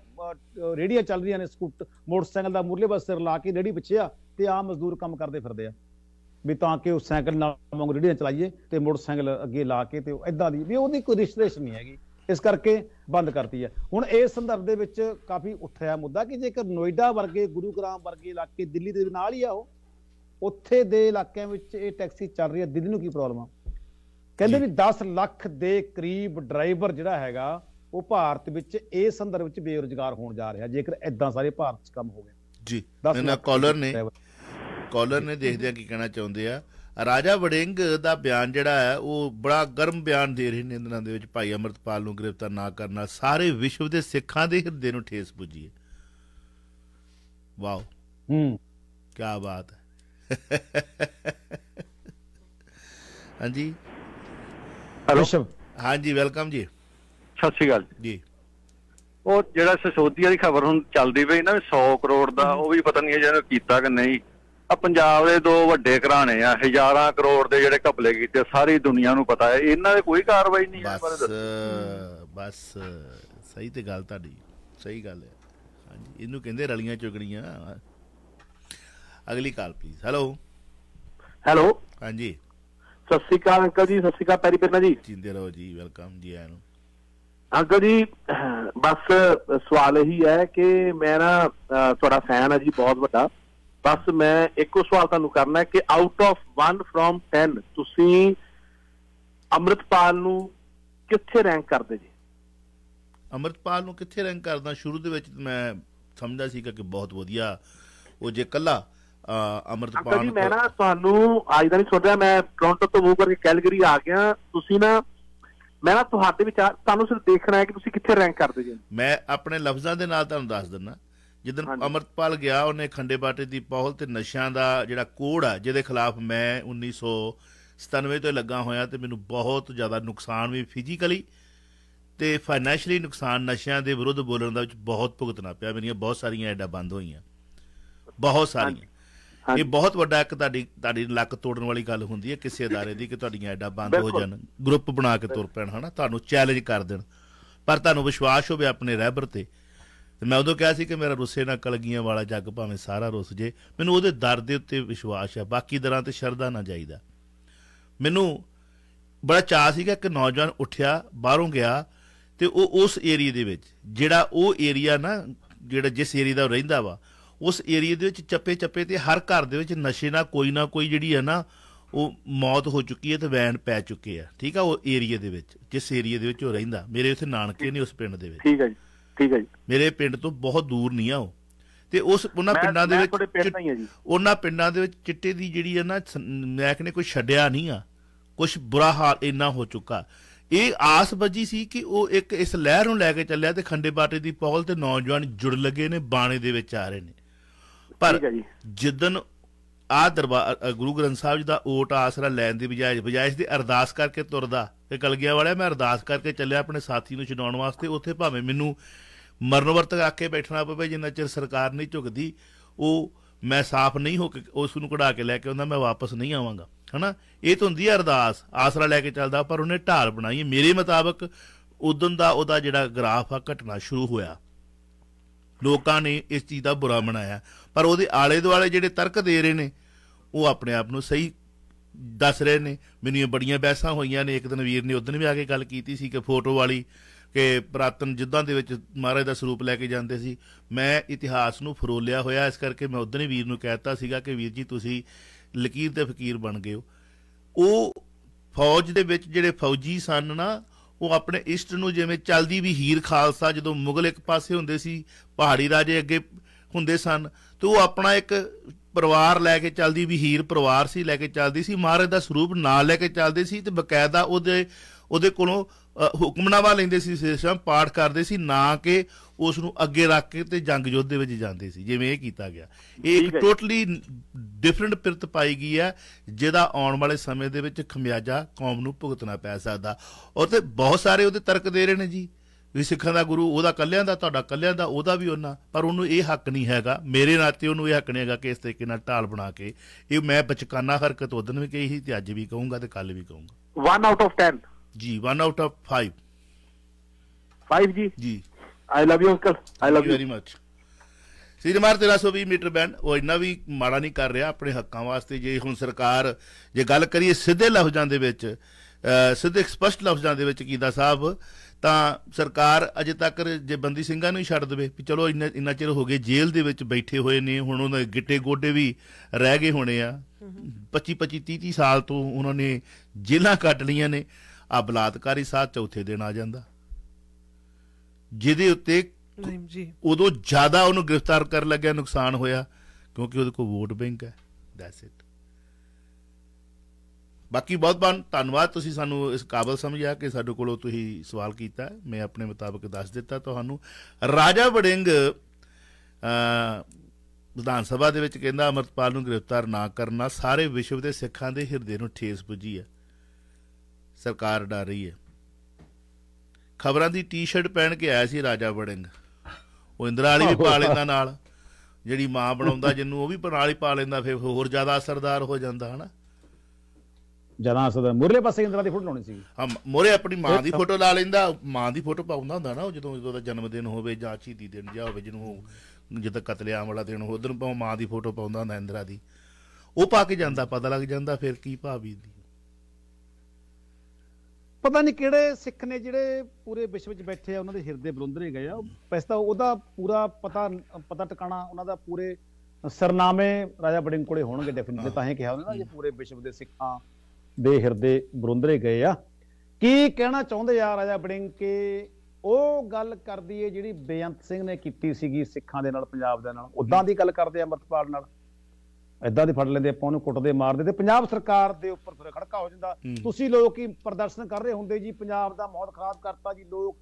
ਰੇੜੀਆਂ ਚੱਲ ਰਹੀਆਂ ਨੇ ਸਕੂਟ ਮੋਟਰਸਾਈਕਲ ਦਾ ਮੁਰਲੇ ਪਾਸੇ ਲਾ ਕੇ ਰੇੜੀ ਪਿੱਛੇ ਆ ਤੇ ਆ ਮਜ਼ਦੂਰ ਕੰਮ ਕਰਦੇ ਫਿਰਦੇ ਆ। ਵੀ ਤਾਂ ਕਿ ਉਹ ਸਾਈਕਲ ਨਾਲ ਵਾਂਗ ਰੇੜੀਆਂ ਚਲਾਈਏ ਤੇ ਮੋਟਰਸਾਈਕਲ ਅੱਗੇ ਲਾ ਕੇ ਤੇ ਇਦਾਂ ਦੀ ਵੀ ਉਹਦੀ ਕੋਈ ਰਜਿਸਟ੍ਰੇਸ਼ਨ ਨਹੀਂ ਹੈਗੀ। ਇਸ ਕਰਕੇ ਬੰਦ ਕਰਤੀ ਹੈ। ਹੁਣ ਇਸ ਸੰਦਰਭ ਦੇ ਵਿੱਚ ਕਾਫੀ ਉੱਠਿਆ ਮੁੱਦਾ ਕਿ ਜੇਕਰ ਨੋਇਡਾ ਵਰਗੇ ਗੁਰੂਗ੍ਰਾਮ ਵਰਗੇ ਇਲਾਕੇ ਦਿੱਲੀ ਦੇ ਨਾਲ ਹੀ ਆ ਉਹ ਉੱਥੇ ਦੇ ਇਲਾਕਿਆਂ ਵਿੱਚ ਇਹ ਟੈਕਸੀ ਚੱਲ ਰਹੀ ਹੈ। ਦਿੱਲੀ ਨੂੰ ਕੀ ਪ੍ਰੋਬਲਮ ਆ? ਕਹਿੰਦੇ ਵੀ 10 ਲੱਖ ਦੇ ਕਰੀਬ ਡਰਾਈਵਰ ਜਿਹੜਾ ਹੈਗਾ ਉਹ ਭਾਰਤ ਵਿੱਚ ਇਹ ਸੰਦਰਭ ਵਿੱਚ ਬੇਰੁਜ਼ਗਾਰ ਹੋਣ ਜਾ ਰਿਹਾ। ਜੇਕਰ ਇਦਾਂ ਸਾਰੇ ਭਾਰਤ 'ਚ ਕੰਮ ਹੋ ਗਿਆ। ਜੀ। ਦਸ ਨਾ ਲੱਖ ਕਾਲਰ ਨੇ। ਕਾਲਰ ਨੇ ਦੇਖਦੇ ਆ ਕੀ ਕਹਿਣਾ ਚਾਹੁੰਦੇ ਆ। ਰਾਜਾ ਵੜਿੰਗ ਦਾ ਬਿਆਨ ਜਿਹੜਾ ਹੈ ਉਹ ਬੜਾ ਗਰਮ ਬਿਆਨ ਦੇ ਰਹੇ ਨੇ ਇਹਨਾਂ ਦੇ ਵਿੱਚ। ਭਾਈ ਅਮਰਤਪਾਲ ਨੂੰ ਗ੍ਰਿਫਤਾਰ ਨਾ ਕਰਨ ਸਾਰੇ ਵਿਸ਼ਵ ਦੇ ਸਿੱਖਾਂ ਦੇ ਹਿਰਦੇ ਨੂੰ ਠੇਸ ਪੁੱਜੀ ਹੈ। ਵਾਓ। ਹੂੰ। ਕੀ ਬਾਤ ਹੈ। ਹਾਂਜੀ। ਹੈਲੋ। ਹਾਂਜੀ ਵੈਲਕਮ ਜੀ। ਸਤਿ ਸ਼੍ਰੀ ਅਕਾਲ ਜੀ। ਉਹ ਜਿਹੜਾ ਸਿਸੋਦੀਆ ਦੀ ਖਬਰ ਹੁਣ ਚੱਲਦੀ ਪਈ ਨਾ ਵੀ 100 ਕਰੋੜ ਦਾ ਉਹ ਵੀ ਪਤਾ ਨਹੀਂ ਹੈ ਜਿਹਨੇ ਕੀਤਾ ਕਿ ਨਹੀਂ। ਆ ਪੰਜਾਬ ਦੇ ਦੋ ਵੱਡੇ ਘਰਾਣੇ ਆ ਹਜ਼ਾਰਾਂ ਕਰੋੜ ਦੇ ਜਿਹੜੇ ਘਪਲੇ ਕੀਤੇ ਸਾਰੀ ਦੁਨੀਆ ਨੂੰ ਪਤਾ ਹੈ ਇਹਨਾਂ ਦੇ ਕੋਈ ਕਾਰਵਾਈ ਨਹੀਂ ਹੈ ਬਸ ਬਸ ਸਹੀ ਤੇ ਗੱਲ ਤੁਹਾਡੀ ਸਹੀ ਗੱਲ ਹੈ। ਹਾਂਜੀ ਇਹਨੂੰ ਕਹਿੰਦੇ ਰਲੀਆਂ ਚੁਗੜੀਆਂ ਅਗਲੀ ਕਾਲ ਪਲੀਜ਼ ਹੈਲੋ ਹੈਲੋ। ਹਾਂਜੀ। ਸਤਿ ਸ਼੍ਰੀ ਅਕਾਲ ਅੰਕਲ ਜੀ ਸਤਿ ਸ਼੍ਰੀ ਅਕਾਲ ਪੈਰੀ ਪਿਰਨਾ ਜੀ। ਜਿੰਦੇ ਰਹੋ ਜੀ ਵੈਲਕਮ ਜੀ ਆਇਆਂ ਨੂੰ। ਅੰਕਲ ਜੀ ਬਸ ਸਵਾਲ ਇਹੀ ਹੈ ਕਿ ਮੈਂ ਨਾ ਤੁਹਾਡਾ ਫੈਨ ਆ ਜੀ ਬਹੁਤ ਵੱਡਾ। ਬਸ ਮੈਂ ਇੱਕੋ ਸਵਾਲ ਤੁਹਾਨੂੰ ਕਰਨਾ ਹੈ ਕਿ ਆਊਟ ਆਫ 1 ਫਰੋਮ 10 ਤੁਸੀਂ ਅੰਮ੍ਰਿਤਪਾਲ ਨੂੰ ਕਿੱਥੇ ਰੈਂਕ ਕਰਦੇ ਜੀ? ਅਮਰਤਪਾਲ ਨੂੰ ਕਿੱਥੇ ਰੈਂਕ ਕਰਦਾ? ਸ਼ੁਰੂ ਦੇ ਵਿੱਚ ਮੈਂ ਸਮਝਦਾ ਸੀਗਾ ਕਿ ਬਹੁਤ ਵਧੀਆ। ਉਹ ਜੇ ਕੱਲਾ ਅਮਰਤਪਾਲ ਜੀ ਨੂੰ ਮੈਂ ਨਾ ਤੁਹਾਨੂੰ ਅੱਜ ਦਾ ਨਹੀਂ ਸੁਣ ਰਿਹਾ ਮੈਂ ਟੋਰਾਂਟੋ ਤੋਂ ਮੂਵ ਕਰਕੇ ਕੈਲਗਰੀ ਆ ਗਿਆ। ਤੁਸੀਂ ਨਾ ਮੈਂ ਨਾ ਤੁਹਾਡੇ ਵਿਚਾਰ ਤੁਹਾਨੂੰ ਸਿਰਫ ਦੇਖਣਾ ਹੈ ਕਿ ਤੁਸੀਂ ਕਿੱਥੇ ਰੈਂਕ ਕਰਦੇ ਜੀ? ਮੈਂ ਆਪਣੇ ਲਫ਼ਜ਼ਾਂ ਦੇ ਨਾਲ ਤੁਹਾਨੂੰ ਦੱਸ ਦਿੰਦਾ। ਜਦੋਂ ਹਾਂਜੀ। ਅਮਰਤਪਾਲ ਗਿਆ ਉਹਨੇ ਖੰਡੇ ਬਾਟੇ ਦੀ ਪਹੁਲ ਤੇ ਨਸ਼ਿਆਂ ਦਾ ਜਿਹੜਾ ਕੋਡ ਆ ਜਿਹਦੇ ਖਿਲਾਫ ਮੈਂ 1997 ਤੋਂ ਲੱਗਾ ਹੋਇਆ ਤੇ ਮੈਨੂੰ ਬਹੁਤ ਜ਼ਿਆਦਾ ਨੁਕਸਾਨ ਵੀ ਫਿਜ਼ੀਕਲੀ ਤੇ ਫਾਈਨੈਂਸ਼ੀਅਲੀ ਨੁਕਸਾਨ ਨਸ਼ਿਆਂ ਦੇ ਵਿਰੁੱਧ ਬੋਲਣ ਦਾ ਵਿੱਚ ਬਹੁਤ ਭੁਗਤਣਾ ਪਿਆ। ਮੇਰੀਆਂ ਬਹੁਤ ਸਾਰੀਆਂ ਐਡਾਂ ਬੰਦ ਹੋਈਆਂ। ਬਹੁਤ ਸਾਰੀਆਂ। ਇਹ ਬਹੁਤ ਵੱਡਾ ਇੱਕ ਤੁਹਾਡੀ ਤੁਹਾਡੀ ਲੱਕ ਤੋੜਨ ਵਾਲੀ ਗੱਲ ਹੁੰਦੀ ਹੈ ਕਿਸੇ ਅਦਾਰੇ ਦੀ ਕਿ ਤੁਹਾਡੀਆਂ ਐਡਾਂ ਬੰਦ ਹੋ। ਜਾਣ। ਗਰੁੱਪ ਬਣਾ ਕੇ ਤੁਰ ਪੈਣ ਹਨਾ? ਤੁਹਾਨੂੰ ਚੈਲੰਜ ਕਰ ਦੇਣ। ਪਰ ਤੁਹਾਨੂੰ ਵਿਸ਼ਵਾਸ ਹੋਵੇ ਆਪਣੇ ਰਹਿਬਰ ਤੇ ਤੇ ਮੈਂ ਉਦੋਂ ਕਿਹਾ ਸੀ ਕਿ ਮੇਰਾ ਰੁੱਸੇ ਨਾਲ ਕਲਗੀਆਂ ਵਾਲਾ ਜੱਗ ਭਾਵੇਂ ਸਾਰਾ ਰੁੱਸ ਜੇ, ਮੈਨੂੰ ਉਹਦੇ ਦਰ ਦੇ ਉੱਤੇ ਵਿਸ਼ਵਾਸ ਹੈ ਬਾਕੀ ਦਰਾਂ ਤੇ ਸ਼ਰਧਾ ਨਾ ਜਾਈਦਾ। ਮੈਨੂੰ ਬੜਾ ਚਾਅ ਸੀਗਾ ਕਿ ਨੌਜਵਾਨ ਉੱਠਿਆ, ਬਾਹਰੋਂ ਗਿਆ ਤੇ ਉਹ ਉਸ ਏਰੀਆ ਦੇ ਵਿੱਚ, ਜਿਹੜਾ ਉਹ ਏਰੀਆ ਨਾ, ਜਿਹੜਾ ਜਿਸ ਏਰੀਆ ਦਾ ਉਹ ਰਹਿੰਦਾ ਵਾ, ਉਸ ਏਰੀਆ ਦੇ ਵਿੱਚ ਚੱਪੇ ਚੱਪੇ ਤੇ ਹਰ ਘਰ ਦੇ ਵਿੱਚ ਨਸ਼ੇ ਨਾਲ ਕੋਈ ਨਾ ਕੋਈ ਜਿਹੜੀ ਹੈ ਨਾ, ਉਹ ਮੌਤ ਹੋ ਚੁੱਕੀ ਹੈ ਤੇ ਵੈਨ ਪੈ ਚੁੱਕੇ ਆ। ਠੀਕ ਆ, ਉਹ ਏਰੀਆ ਦੇ ਵਿੱਚ, ਜਿਸ ਏਰੀਆ ਦੇ ਵਿੱਚ ਉਹ ਰਹਿੰਦਾ। ਮੇਰੇ ਉੱਥੇ ਨਾਨਕੇ ਨੇ ਉਸ ਪਿੰਡ ਦੇ ਵਿੱਚ। ਠੀਕ ਹੈ ਜੀ। ਠੀਕ ਹੈ ਜੀ। ਮੇਰੇ ਪਿੰਡ ਤੋਂ ਬਹੁਤ ਦੂਰ ਨਹੀਂ ਆ ਉਹ। ਤੇ ਉਸ ਉਹਨਾਂ ਪਿੰਡਾਂ ਦੇ ਵਿੱਚ। ਉਹਨਾਂ ਪਿੰਡਾਂ ਦੇ ਵਿੱਚ ਚਿੱਟੇ ਦੀ ਜਿਹੜੀ ਹੈ ਨਾ ਸ- ਮੈਂ ਕਹਿੰਦੇ ਕੋਈ ਛੱਡਿਆ ਨਹੀਂ ਆ। ਕੁਝ ਬੁਰਾ ਹਾਲ ਇੰਨਾ ਹੋ ਚੁੱਕਾ। ਇਹ ਆਸ ਬੱਜੀ ਸੀ ਕਿ ਉਹ ਇੱਕ ਇਸ ਲਹਿਰ ਨੂੰ ਲੈ ਕੇ ਚੱਲਿਆ ਤੇ ਖੰਡੇ ਬਾਟੇ ਦੀ ਪੌਲ ਤੇ ਨੌਜਵਾਨ ਜੁੜ ਲੱਗੇ ਨੇ ਬਾਣੇ ਦੇ ਵਿੱਚ ਆ ਰਹੇ ਨੇ। ਪਰ। ਜਿੱਦਨ ਆ ਦਰਬਾਰ ਗੁਰੂ ਗ੍ਰੰਥ ਸਾਹਿਬ ਜੀ ਦਾ ਓਟ ਆਸਰਾ ਲੈਣ ਦੀ ਬਜਾਏ ਬਜਾਏ ਇਸ ਦੀ ਅਰਦਾਸ ਕਰਕੇ ਤੁਰਦਾ ਕਿ ਕਲਗੀਆਂ ਵਾਲਿਆ ਮੈਂ ਅਰਦਾਸ ਕਰਕੇ ਚੱਲਿਆ ਆਪਣੇ ਸਾਥੀ ਨੂੰ ਛਡਾਉਣ ਵਾਸਤੇ ਉੱਥੇ ਭਾਵੇਂ ਮੈਨੂੰ ਮਰਨ ਵਰਤ ਆਕੇ ਬੈਠਣਾ ਪਵੇ, ਜਿੰਨਾ ਚਿਰ ਸਰਕਾਰ ਨਹੀਂ ਝੁਕਦੀ, ਉਹ ਮੈਂ ਸਾਫ਼ ਨਹੀਂ ਹੋ ਕੇ, ਉਸ ਨੂੰ ਕਢਾ ਕੇ ਲੈ ਕੇ ਆਉਂਦਾ, ਮੈਂ ਵਾਪਸ ਨਹੀਂ ਆਵਾਂਗਾ। ਹਨਾ? ਇਹ ਤਾਂ ਹੁੰਦੀ ਹੈ ਅਰਦਾਸ, ਆਸਰਾ ਲੈ ਕੇ ਚੱਲਦਾ, ਪਰ ਉਹਨੇ ਢਾਲ ਬਣਾਈ ਮੇਰੇ ਮੁਤਾਬਕ ਉਦੋਂ ਦਾ ਉਹਦਾ ਜਿਹੜਾ ਗ੍ਰਾਫ ਆ ਘਟਣਾ ਸ਼ੁਰੂ ਹੋਇਆ। ਲੋਕਾਂ ਨੇ ਇਸ ਚੀਜ਼ ਦਾ ਬੁਰਾ ਮਨਾਇਆ। ਪਰ ਉਹਦੇ ਆਲੇ ਦੁਆਲੇ ਜਿਹੜੇ ਤਰਕ ਦੇ ਰਹੇ ਨੇ, ਉਹ ਆਪਣੇ ਆਪ ਨੂੰ ਸਹੀ ਦੱਸ ਰਹੇ ਨੇ। ਮੈਨੂੰ ਇਹ ਬੜੀਆਂ ਬਹਿਸਾਂ ਹੋਈਆਂ ਨੇ। ਇੱਕ ਦਿਨ ਵੀਰ ਨੇ ਉਦੋਂ ਵੀ ਆ ਕੇ ਗੱਲ ਕੀਤੀ ਸੀ ਕਿ ਫੋਟੋ ਵਾਲੀ ਕਿ ਪ੍ਰਾਤਨ ਜਿੱਦਾਂ ਦੇ ਵਿੱਚ ਮਹਾਰਾਜ ਦਾ ਸਰੂਪ ਲੈ ਕੇ ਜਾਂਦੇ ਸੀ, ਮੈਂ ਇਤਿਹਾਸ ਨੂੰ ਫਰੋਲਿਆ ਹੋਇਆ, ਇਸ ਕਰਕੇ ਮੈਂ ਉਦੋਂ ਹੀ ਵੀਰ ਨੂੰ ਕਹਿਤਾ ਸੀਗਾ ਕਿ ਵੀਰ ਜੀ ਤੁਸੀਂ ਲਕੀਰ ਤੇ ਫਕੀਰ ਬਣ ਗਏ ਹੋ। ਉਹ ਫੌਜ ਦੇ ਵਿੱਚ ਜਿਹੜੇ ਫੌਜੀ ਸਨ ਨਾ, ਉਹ ਆਪਣੇ ਇਸ਼ਟ ਨੂੰ ਜਿਵੇਂ ਚਲਦੀ ਵੀ ਹੀਰ ਖਾਲਸਾ ਜਦੋਂ ਮੁਗਲ ਇੱਕ ਪਾਸੇ ਹੁੰਦੇ ਸੀ, ਪਹਾੜੀ ਰਾਜੇ ਅੱਗੇ ਹੁੰਦੇ ਸਨ, ਤੇ ਉਹ ਆਪਣਾ ਇੱਕ ਪਰਿਵਾਰ ਲੈ ਕੇ ਚੱਲਦੀ ਵੀ ਹੀਰ ਪਰਿਵਾਰ ਸੀ, ਲੈ ਕੇ ਚੱਲਦੀ ਸੀ, ਮਹਾਰਾਜ ਦਾ ਸਰੂਪ ਨਾਲ ਲੈ ਕੇ ਚੱਲਦੇ ਸੀ ਤੇ ਬਕਾਇਦਾ ਉਹਦੇ ਉਹਦੇ ਕੋਲੋਂ ਹੁਕਮਨਾਮਾ ਲੈਂਦੇ ਸੀ ਸਿਸਟਮ ਪਾਠ ਕਰਦੇ ਸੀ ਨਾ ਕਿ ਉਸ ਨੂੰ ਅੱਗੇ ਰੱਖ ਕੇ ਤੇ ਜੰਗ ਯੁੱਧ ਦੇ ਵਿੱਚ ਜਾਂਦੇ ਸੀ ਜਿਵੇਂ ਇਹ ਕੀਤਾ ਗਿਆ। ਇਹ ਇੱਕ। ਟੋਟਲੀ ਡਿਫਰੈਂਟ ਪਿਰਤ ਪਾਈ ਗਈ ਹੈ ਜਿਹਦਾ ਆਉਣ ਵਾਲੇ ਸਮੇਂ ਦੇ ਵਿੱਚ ਖਮਿਆਜਾ ਕੌਮ ਨੂੰ ਭੁਗਤਣਾ ਪੈ ਸਕਦਾ। ਔਰ ਤੇ ਬਹੁਤ ਸਾਰੇ ਉਹਦੇ ਤਰਕ ਦੇ ਰਹੇ ਨੇ ਜੀ। ਵੀ ਸਿੱਖਾਂ ਦਾ ਗੁਰੂ ਉਹਦਾ ਕੱਲਿਆਂ ਦਾ ਤੁਹਾਡਾ ਕੱਲਿਆਂ ਦਾ ਉਹਦਾ ਵੀ ਉਹਨਾਂ ਪਰ ਉਹਨੂੰ ਇਹ ਹੱਕ ਨਹੀਂ ਹੈਗਾ ਮੇਰੇ ਨਾਤੇ ਉਹਨੂੰ ਇਹ ਹੱਕ ਨਹੀਂ ਹੈਗਾ ਕਿ ਇਸ ਤਰੀਕੇ ਨਾਲ ਢਾਲ ਬਣਾ ਕੇ ਇਹ ਮੈਂ ਬਚਕਾਨਾ ਹਰਕਤ ਉਦੋਂ ਵੀ ਕਹੀ ਸੀ ਤੇ ਅੱਜ ਵੀ ਕਹੂੰਗਾ ਤੇ ਕੱਲ ਵੀ ਕਹੂੰਗਾ। 1 ਆਊਟ ਆਫ 10 ਜੀ 1 ਆਊਟ ਆਫ 5 5 ਜੀ. ਜੀ I love you uncle I love you very much ਸੀਰਮਾਰ 1320 metre band ਉਹ ਇੰਨਾ ਵੀ ਮਾੜਾ ਨਹੀਂ ਕਰ ਰਿਹਾ ਆਪਣੇ ਹੱਕਾਂ ਵਾਸਤੇ। ਜੇ ਹੁਣ ਸਰਕਾਰ ਜੇ ਗੱਲ ਕਰੀਏ ਸਿੱਧੇ ਲਫ਼ਜ਼ਾਂ ਦੇ ਵਿੱਚ ਸਿੱਧੇ ਸਪਸ਼ਟ ਲਫ਼ਜ਼ਾਂ ਦੇ ਵਿੱਚ ਕੀਦਾ ਸਾਹਿਬ ਤਾਂ ਸਰਕਾਰ ਅਜੇ ਤੱਕ ਜੇ ਬੰਦੀ ਸਿੰਘਾਂ ਨੂੰ ਹੀ ਛੱਡ ਦੇਵੇ ਵੀ ਚਲੋ ਇੰਨਾ ਇੰਨਾ ਚਿਰ ਹੋ ਗਏ ਜੇਲ੍ਹ ਦੇ ਵਿੱਚ ਬੈਠੇ ਹੋਏ ਨੇ ਹੁਣ ਉਹਨਾਂ ਦੇ ਗਿੱਟੇ ਗੋਡੇ ਵੀ ਰਹਿ ਗਏ ਹੋਣੇ ਆ। 25 25 30 30 ਸਾਲ ਤੋਂ ਉਹਨਾਂ ਨੇ ਜੇਲ੍ਹਾਂ ਕੱਟ ਲਈਆਂ ਨੇ। ਆ ਬਲਾਤਕਾਰੀ ਸਾਹ ਚੌਥੇ ਦਿਨ ਆ ਜਾਂਦਾ। ਜਿਹਦੇ ਉੱਤੇ ਉਦੋਂ ਜ਼ਿਆਦਾ ਉਹਨੂੰ ਗ੍ਰਿਫਤਾਰ ਕਰਨ ਲੱਗਿਆ ਨੁਕਸਾਨ ਹੋਇਆ ਕਿਉਂਕਿ ਉਹਦੇ ਕੋਲ ਵੋਟ ਬੈਂਕ ਹੈ। ਦੈਟਸ ਇਟ ਬਾਕੀ ਬਹੁਤ ਬਹੁਤ ਧੰਨਵਾਦ। ਤੁਸੀਂ ਸਾਨੂੰ ਇਸ ਕਾਬਲ ਸਮਝਿਆ ਕਿ ਸਾਡੇ ਕੋਲੋਂ ਤੁਸੀਂ ਸਵਾਲ ਕੀਤਾ ਮੈਂ ਆਪਣੇ ਮੁਤਾਬਕ ਦੱਸ ਦਿੱਤਾ ਤੁਹਾਨੂੰ। ਰਾਜਾ ਵੜਿੰਗ ਵਿਧਾਨ ਸਭਾ ਦੇ ਵਿੱਚ ਕਹਿੰਦਾ ਅਮਰਤਪਾਲ ਨੂੰ ਗ੍ਰਿਫਤਾਰ ਨਾ ਕਰਨਾ ਸਾਰੇ ਵਿਸ਼ਵ ਦੇ ਸਿੱਖਾਂ ਦੇ ਹਿਰਦੇ ਨੂੰ ਠੇਸ ਪੁੱਜੀ ਹੈ। ਸਰਕਾਰ ਡਰ ਰਹੀ ਹੈ। ਖਬਰਾਂ ਦੀ ਟੀ-ਸ਼ਰਟ ਪਹਿਨ ਕੇ ਆਇਆ ਸੀ ਰਾਜਾ ਵੜਿੰਗ। ਉਹ ਇੰਦਰਾ ਵਾਲੀ ਵੀ ਪਾ ਲੈਂਦਾ ਨਾਲ। ਜਿਹੜੀ ਮਾਂ ਬਣਾਉਂਦਾ ਜਿੰਨੂੰ ਉਹ ਵੀ ਨਾਲ ਹੀ ਪਾ ਲੈਂਦਾ ਫਿਰ ਹੋਰ ਜ਼ਿਆਦਾ ਅਸਰਦਾਰ ਹੋ ਜਾਂਦਾ ਹਨਾ। ਜਦਾਂ ਅਸਦ ਮੁਰਲੇ ਪਾਸੇ ਇੰਦਰਾ ਦੀ ਫੋਟੋ ਲਾਉਣੀ ਸੀ। ਹਾਂ ਮੋਰੇ ਆਪਣੀ ਮਾਂ ਦੀ ਫੋਟੋ ਲਾ ਲੈਂਦਾ। ਮਾਂ ਦੀ ਫੋਟੋ ਪਾਉਂਦਾ ਹੁੰਦਾ ਨਾ ਉਹ ਜਦੋਂ ਉਹਦਾ ਜਨਮ ਦਿਨ ਹੋਵੇ ਜਾਂ ਸ਼ਹੀਦੀ ਦਿਨ ਜਾਂ ਹੋਵੇ ਜਿਹਨੂੰ ਜਿੱਦਾਂ ਕਤਲੇਆਮ ਵਾਲਾ ਦਿਨ ਉਧਰ ਨੂੰ ਮਾਂ ਦੀ ਫੋਟੋ ਪਾਉਂਦਾ ਹੁੰਦਾ ਇੰਦਰਾ ਦੀ। ਉਹ ਪਾ ਕੇ ਜਾਂਦਾ ਪਤਾ ਲੱਗ ਜਾਂਦਾ ਫਿਰ ਕੀ ਭਾਵੀ ਦੀ ਪਤਾ ਨਹੀਂ ਕਿਹੜੇ ਸਿੱਖ ਨੇ ਜਿਹੜੇ ਪੂਰੇ ਵਿਸ਼ਵ ਵਿੱਚ ਬੈਠੇ ਆ, ਉਹਨਾਂ ਦੇ ਹਿਰਦੇ ਬਲੁੰਦਰੇ ਗਏ ਆ। ਵੈਸੇ ਤਾਂ ਉਹਦਾ ਪੂਰਾ ਪਤਾ ਪਤਾ ਟਿਕਾਣਾ, ਉਹਨਾਂ ਦਾ ਪੂਰੇ ਸਰਨਾਮੇ ਰਾਜਾ ਬੜਿੰਗ ਕੋਲੇ ਹੋਣਗੇ ਡੈਫੀਨਿਟਲੀ ਤਾਂ ਹੀ ਕਿਹਾ ਉਹਨੇ ਨਾ ਜੇ ਪੂਰੇ ਵਿਸ਼ਵ ਦੇ ਸਿੱਖਾਂ ਦੇ ਹਿਰਦੇ ਬਲੁੰਦਰੇ ਗਏ ਆ। ਕੀ ਕਹਿਣਾ ਚਾਹੁੰਦੇ ਆ ਰਾਜਾ ਬੜਿੰਗ ਕਿ ਉਹ ਗੱਲ ਕਰਦੀ ਏ ਜਿਹੜੀ ਬੇਅੰਤ ਸਿੰਘ ਨੇ ਕੀਤੀ ਸੀਗੀ ਸਿੱਖਾਂ ਦੇ ਨਾਲ, ਪੰਜਾਬ ਦੇ ਨਾਲ? ਉਦਾਂ ਦੀ ਗੱਲ ਕਰਦੇ ਆ ਅਮਰਤਪਾਲ ਨਾਲ? ਐਦਾਂ ਦੀ ਫੜ ਲੈਂਦੇ ਆਪਾਂ ਉਹਨੂੰ ਕੁੱਟਦੇ ਮਾਰਦੇ ਤੇ ਪੰਜਾਬ ਸਰਕਾਰ ਦੇ ਉੱਪਰ ਫਿਰ ਖੜਕਾ ਹੋ ਜਾਂਦਾ। ਤੁਸੀਂ ਲੋਕ ਹੀ ਪ੍ਰਦਰਸ਼ਨ ਕਰ ਰਹੇ ਹੁੰਦੇ ਜੀ ਪੰਜਾਬ ਦਾ ਮਾਹੌਲ ਖਰਾਬ ਕਰਤਾ ਜੀ ਲੋਕ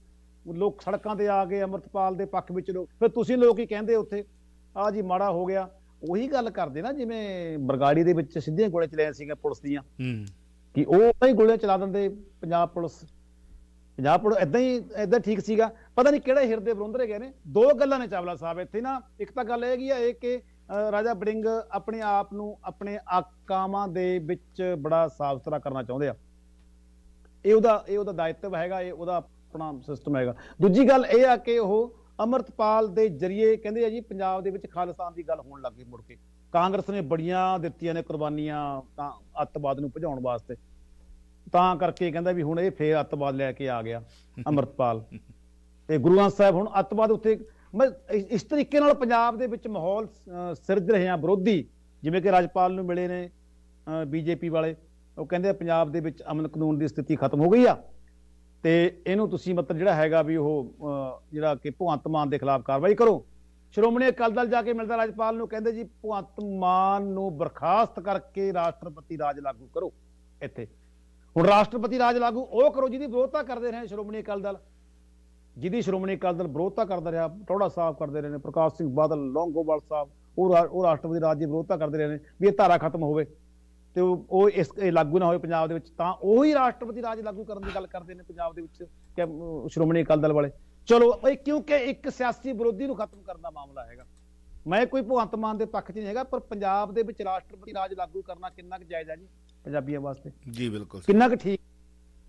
ਲੋਕ ਸੜਕਾਂ ਤੇ ਆ ਗਏ ਅਮਰਤਪਾਲ ਦੇ ਪੱਖ ਵਿੱਚ ਲੋਕ। ਫਿਰ ਤੁਸੀਂ ਲੋਕ ਹੀ ਕਹਿੰਦੇ ਉੱਥੇ ਆ ਜੀ ਮਾੜਾ ਹੋ ਗਿਆ। ਉਹੀ ਗੱਲ ਕਰਦੇ ਨਾ ਜਿਵੇਂ ਬਰਗਾੜੀ ਦੇ ਵਿੱਚ ਸਿੱਧੀਆਂ ਗੋਲੇ ਚਲਾਈਆਂ ਸੀਗੀਆਂ ਪੁਲਿਸ ਦੀਆਂ। ਕਿ ਉਹ ਤਾਂ ਹੀ ਗੋਲੀਆਂ ਚਲਾ ਦਿੰਦੇ ਪੰਜਾਬ ਪੁਲਿਸ। ਪੰਜਾਬ ਪੁਲਿਸ ਇਦਾਂ ਹੀ ਇਦਾਂ ਠੀਕ ਸੀਗਾ। ਪਤਾ ਨਹੀਂ ਕਿਹੜੇ ਹਿਰਦੇ ਬਰੁੰਦਰੇ ਗਏ ਨੇ। ਦੋ ਗੱਲਾਂ ਨੇ ਚਾਵਲਾ ਸਾਹਿਬ ਇੱਥੇ ਨਾ। ਇੱਕ ਤਾਂ ਗੱਲ ਇਹ ਹੈਗੀ ਆ ਇਹ ਕਿ ਰਾਜਾ ਬੜਿੰਗ ਆਪਣੇ ਆਪ ਨੂੰ ਆਪਣੇ ਆਕਾਵਾਂ ਦੇ ਵਿੱਚ ਬੜਾ ਸਾਫ਼ ਸੁਥਰਾ ਕਰਨਾ ਚਾਹੁੰਦੇ ਆ। ਇਹ ਉਹਦਾ ਇਹ ਉਹਦਾ ਦਾਇਤਵ ਹੈਗਾ ਇਹ ਉਹਦਾ ਆਪਣਾ ਸਿਸਟਮ ਹੈਗਾ। ਦੂਜੀ ਗੱਲ ਇਹ ਆ ਕਿ ਉਹ ਅਮਰਤਪਾਲ ਦੇ ਜਰੀਏ ਕਹਿੰਦੇ ਆ ਜੀ ਪੰਜਾਬ ਦੇ ਵਿੱਚ ਖਾਲਿਸਤਾਨ ਦੀ ਗੱਲ ਹੋਣ ਲੱਗ ਗਈ ਮੁੜ ਕੇ। ਕਾਂਗਰਸ ਨੇ ਬੜੀਆਂ ਦਿੱਤੀਆਂ ਨੇ ਕੁਰਬਾਨੀਆਂ ਤਾਂ ਅੱਤਵਾਦ ਨੂੰ ਭਜਾਉਣ ਵਾਸਤੇ। ਤਾਂ ਕਰਕੇ ਕਹਿੰਦਾ ਵੀ ਹੁਣ ਇਹ ਫੇਰ ਅੱਤਵਾਦ ਲੈ ਕੇ ਆ ਗਿਆ ਅਮਰਤਪਾਲ। ਤੇ ਗੁਰੂ ਗ੍ਰੰਥ ਸਾਹਿਬ ਹੁਣ ਅੱਤਵਾਦ ਉੱਤੇ ਮੈਂ ਇਸ- ਤਰੀਕੇ ਨਾਲ ਪੰਜਾਬ ਦੇ ਵਿੱਚ ਮਾਹੌਲ ਸਿਰਜ ਰਹੇ ਆ ਵਿਰੋਧੀ, ਜਿਵੇਂ ਕਿ ਰਾਜਪਾਲ ਨੂੰ ਮਿਲੇ ਨੇ ਬੀਜੇਪੀ ਵਾਲੇ। ਉਹ ਕਹਿੰਦੇ ਪੰਜਾਬ ਦੇ ਵਿੱਚ ਅਮਨ ਕਾਨੂੰਨ ਦੀ ਸਥਿਤੀ ਖਤਮ ਹੋ ਗਈ ਆ। ਤੇ ਇਹਨੂੰ ਤੁਸੀਂ ਮਤਲਬ ਜਿਹੜਾ ਹੈਗਾ ਵੀ ਉਹ ਜਿਹੜਾ ਕਿ ਭਗਵੰਤ ਮਾਨ ਦੇ ਖਿਲਾਫ ਕਾਰਵਾਈ ਕਰੋ। ਸ਼੍ਰੋਮਣੀ ਅਕਾਲੀ ਦਲ ਜਾ ਕੇ ਮਿਲਦਾ ਰਾਜਪਾਲ ਨੂੰ, ਕਹਿੰਦੇ ਜੀ ਭਗਵੰਤ ਮਾਨ ਨੂੰ ਬਰਖਾਸਤ ਕਰਕੇ ਰਾਸ਼ਟਰਪਤੀ ਰਾਜ ਲਾਗੂ ਕਰੋ ਇੱਥੇ। ਹੁਣ ਰਾਸ਼ਟਰਪਤੀ ਰਾਜ ਲਾਗੂ ਉਹ ਕਰੋ ਜਿਹਦੀ ਵਿਰੋਧਤਾ ਕਰਦੇ ਰਹੇ ਸ਼੍ਰੋਮਣੀ ਅਕਾਲੀ ਦਲ। ਜਿਹਦੀ ਸ਼੍ਰੋਮਣੀ ਅਕਾਲੀ ਦਲ ਵਿਰੋਧਤਾ ਕਰਦਾ ਰਿਹਾ ਟੋੜਾ ਸਾਹਿਬ ਕਰਦੇ ਰਹੇ ਨੇ ਪ੍ਰਕਾਸ਼ ਸਿੰਘ ਬਾਦਲ ਲੌਂਗੋਵਾਲ ਸਾਹਿਬ ਉਹ ਉਹ ਰਾਸ਼ਟਰਪਤੀ ਰਾਜ ਦੀ ਵਿਰੋਧਤਾ ਕਰਦੇ ਰਹੇ ਨੇ ਵੀ ਇਹ ਧਾਰਾ ਖਤਮ ਹੋਵੇ ਤੇ ਉਹ ਇਸ ਲਾਗੂ ਨਾ ਹੋਵੇ ਪੰਜਾਬ ਦੇ ਵਿੱਚ ਤਾਂ ਉਹੀ ਰਾਸ਼ਟਰਪਤੀ ਰਾਜ ਲਾਗੂ ਕਰਨ ਦੀ ਗੱਲ ਕਰਦੇ ਨੇ ਪੰਜਾਬ ਦੇ ਵਿੱਚ ਕਿ ਸ਼੍ਰੋਮਣੀ ਅਕਾਲੀ ਦਲ ਵਾਲੇ। ਚਲੋ ਇਹ ਕਿਉਂਕਿ ਇੱਕ ਸਿਆਸੀ ਵਿਰੋਧੀ ਨੂੰ ਖਤਮ ਕਰਨ ਦਾ ਮਾਮਲਾ ਹੈਗਾ। ਮੈਂ ਕੋਈ ਭਗਵੰਤ ਮਾਨ ਦੇ ਪੱਖ 'ਚ ਨਹੀਂ ਹੈਗਾ ਪਰ ਪੰਜਾਬ ਦੇ ਵਿੱਚ ਰਾਸ਼ਟਰਪਤੀ ਰਾਜ ਲਾਗੂ ਕਰਨਾ ਕਿੰਨਾ ਕੁ ਜਾਇਜ਼ ਹੈ ਜੀ ਪੰਜਾਬੀਆਂ ਵਾਸਤੇ? ਜੀ ਬਿਲਕੁਲ। ਕਿੰਨਾ ਕੁ ਠੀਕ?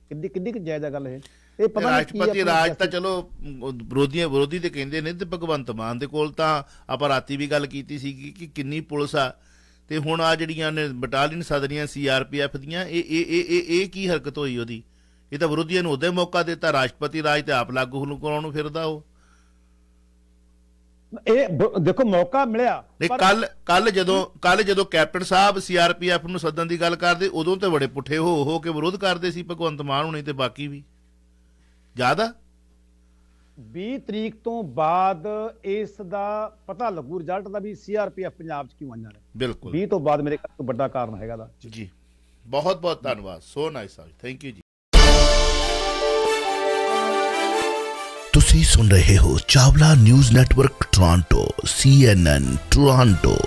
ਕਿੰਨੀ ਕਿੰਨੀ ਕੁ ਜਾਇਜ਼ ਹੈ ਗੱਲ ਇਹ। ਇਹ ਪਤਾ ਨਹੀਂ ਕੀ ਰਾਸ਼ਟਰਪਤੀ ਰਾਜ ਤਾਂ ਚਲੋ ਵਿਰੋਧੀਆਂ ਵਿਰੋਧੀ ਤੇ ਕਹਿੰਦੇ ਨੇ ਤੇ ਭਗਵੰਤ ਮਾਨ ਦੇ ਕੋਲ ਤਾਂ ਆਪਾਂ ਰਾਤੀ ਵੀ ਗੱਲ ਕੀਤੀ ਸੀ ਕਿ ਕਿੰਨੀ ਪੁਲਿਸ ਆ। ਤੇ ਹੁਣ ਆ ਜਿਹੜੀਆਂ ਨੇ ਬਟਾਲੀਅਨ ਸਦਰੀਆਂ ਸੀਆਰਪੀਐਫ ਦੀਆਂ ਇਹ ਇਹ ਇਹ ਇਹ ਕੀ ਹਰਕਤ ਹੋਈ ਉਹਦੀ? ਇਹ ਤਾਂ ਵਿਰੋਧੀਆਂ ਨੂੰ ਉਹਦੇ ਮੌਕਾ ਦਿੱਤਾ ਰਾਸ਼ਟਰਪਤੀ ਰਾਜ ਤੇ ਆਪ ਲਾਗੂ ਕਰਾਉਣ ਨੂੰ ਫਿਰਦਾ ਉਹ। ਇਹ ਦੇਖੋ ਮੌਕਾ ਮਿਲਿਆ ਨਹੀਂ ਪਰ- ਕੱਲ ਕੱਲ ਜਦੋਂ ਕੱਲ ਜਦੋਂ ਕੈਪਟਨ ਸਾਹਿਬ ਸੀਆਰਪੀਐਫ ਨੂੰ ਸੱਦਣ ਦੀ ਗੱਲ ਕਰਦੇ ਉਦੋਂ ਤੇ ਬੜੇ ਪੁੱਠੇ ਹੋ ਹੋ ਕੇ ਵਿਰੋਧ ਕਰਦੇ ਸੀ ਭਗਵੰਤ ਮਾਨ ਹੁਣੀ ਤੇ ਬਾਕੀ ਵੀ। ਜ਼ਿਆਦਾ 20 ਤਰੀਕ ਤੋਂ ਬਾਅਦ ਇਸ ਦਾ ਪਤਾ ਲੱਗੂ ਰਿਜ਼ਲਟ ਦਾ ਵੀ ਸੀਆਰਪੀਐਫ ਪੰਜਾਬ 'ਚ ਕਿਉਂ ਆਈਆਂ ਨੇ ਬਿਲਕੁਲ। 20 ਤੋਂ ਬਾਅਦ ਮੇਰੇ ਕੋਲ ਵੱਡਾ ਕਾਰਨ ਹੈਗਾ ਦਾ। ਜੀ। ਬਹੁਤ ਬਹੁਤ ਧੰਨਵਾਦ ਸੋ ਨਾਈਸ ਆ ਥੈਂਕ ਯੂ ਤੁਸੀਂ ਸੁਣ ਰਹੇ ਹੋ Chawla news network Toronto CNN Toronto.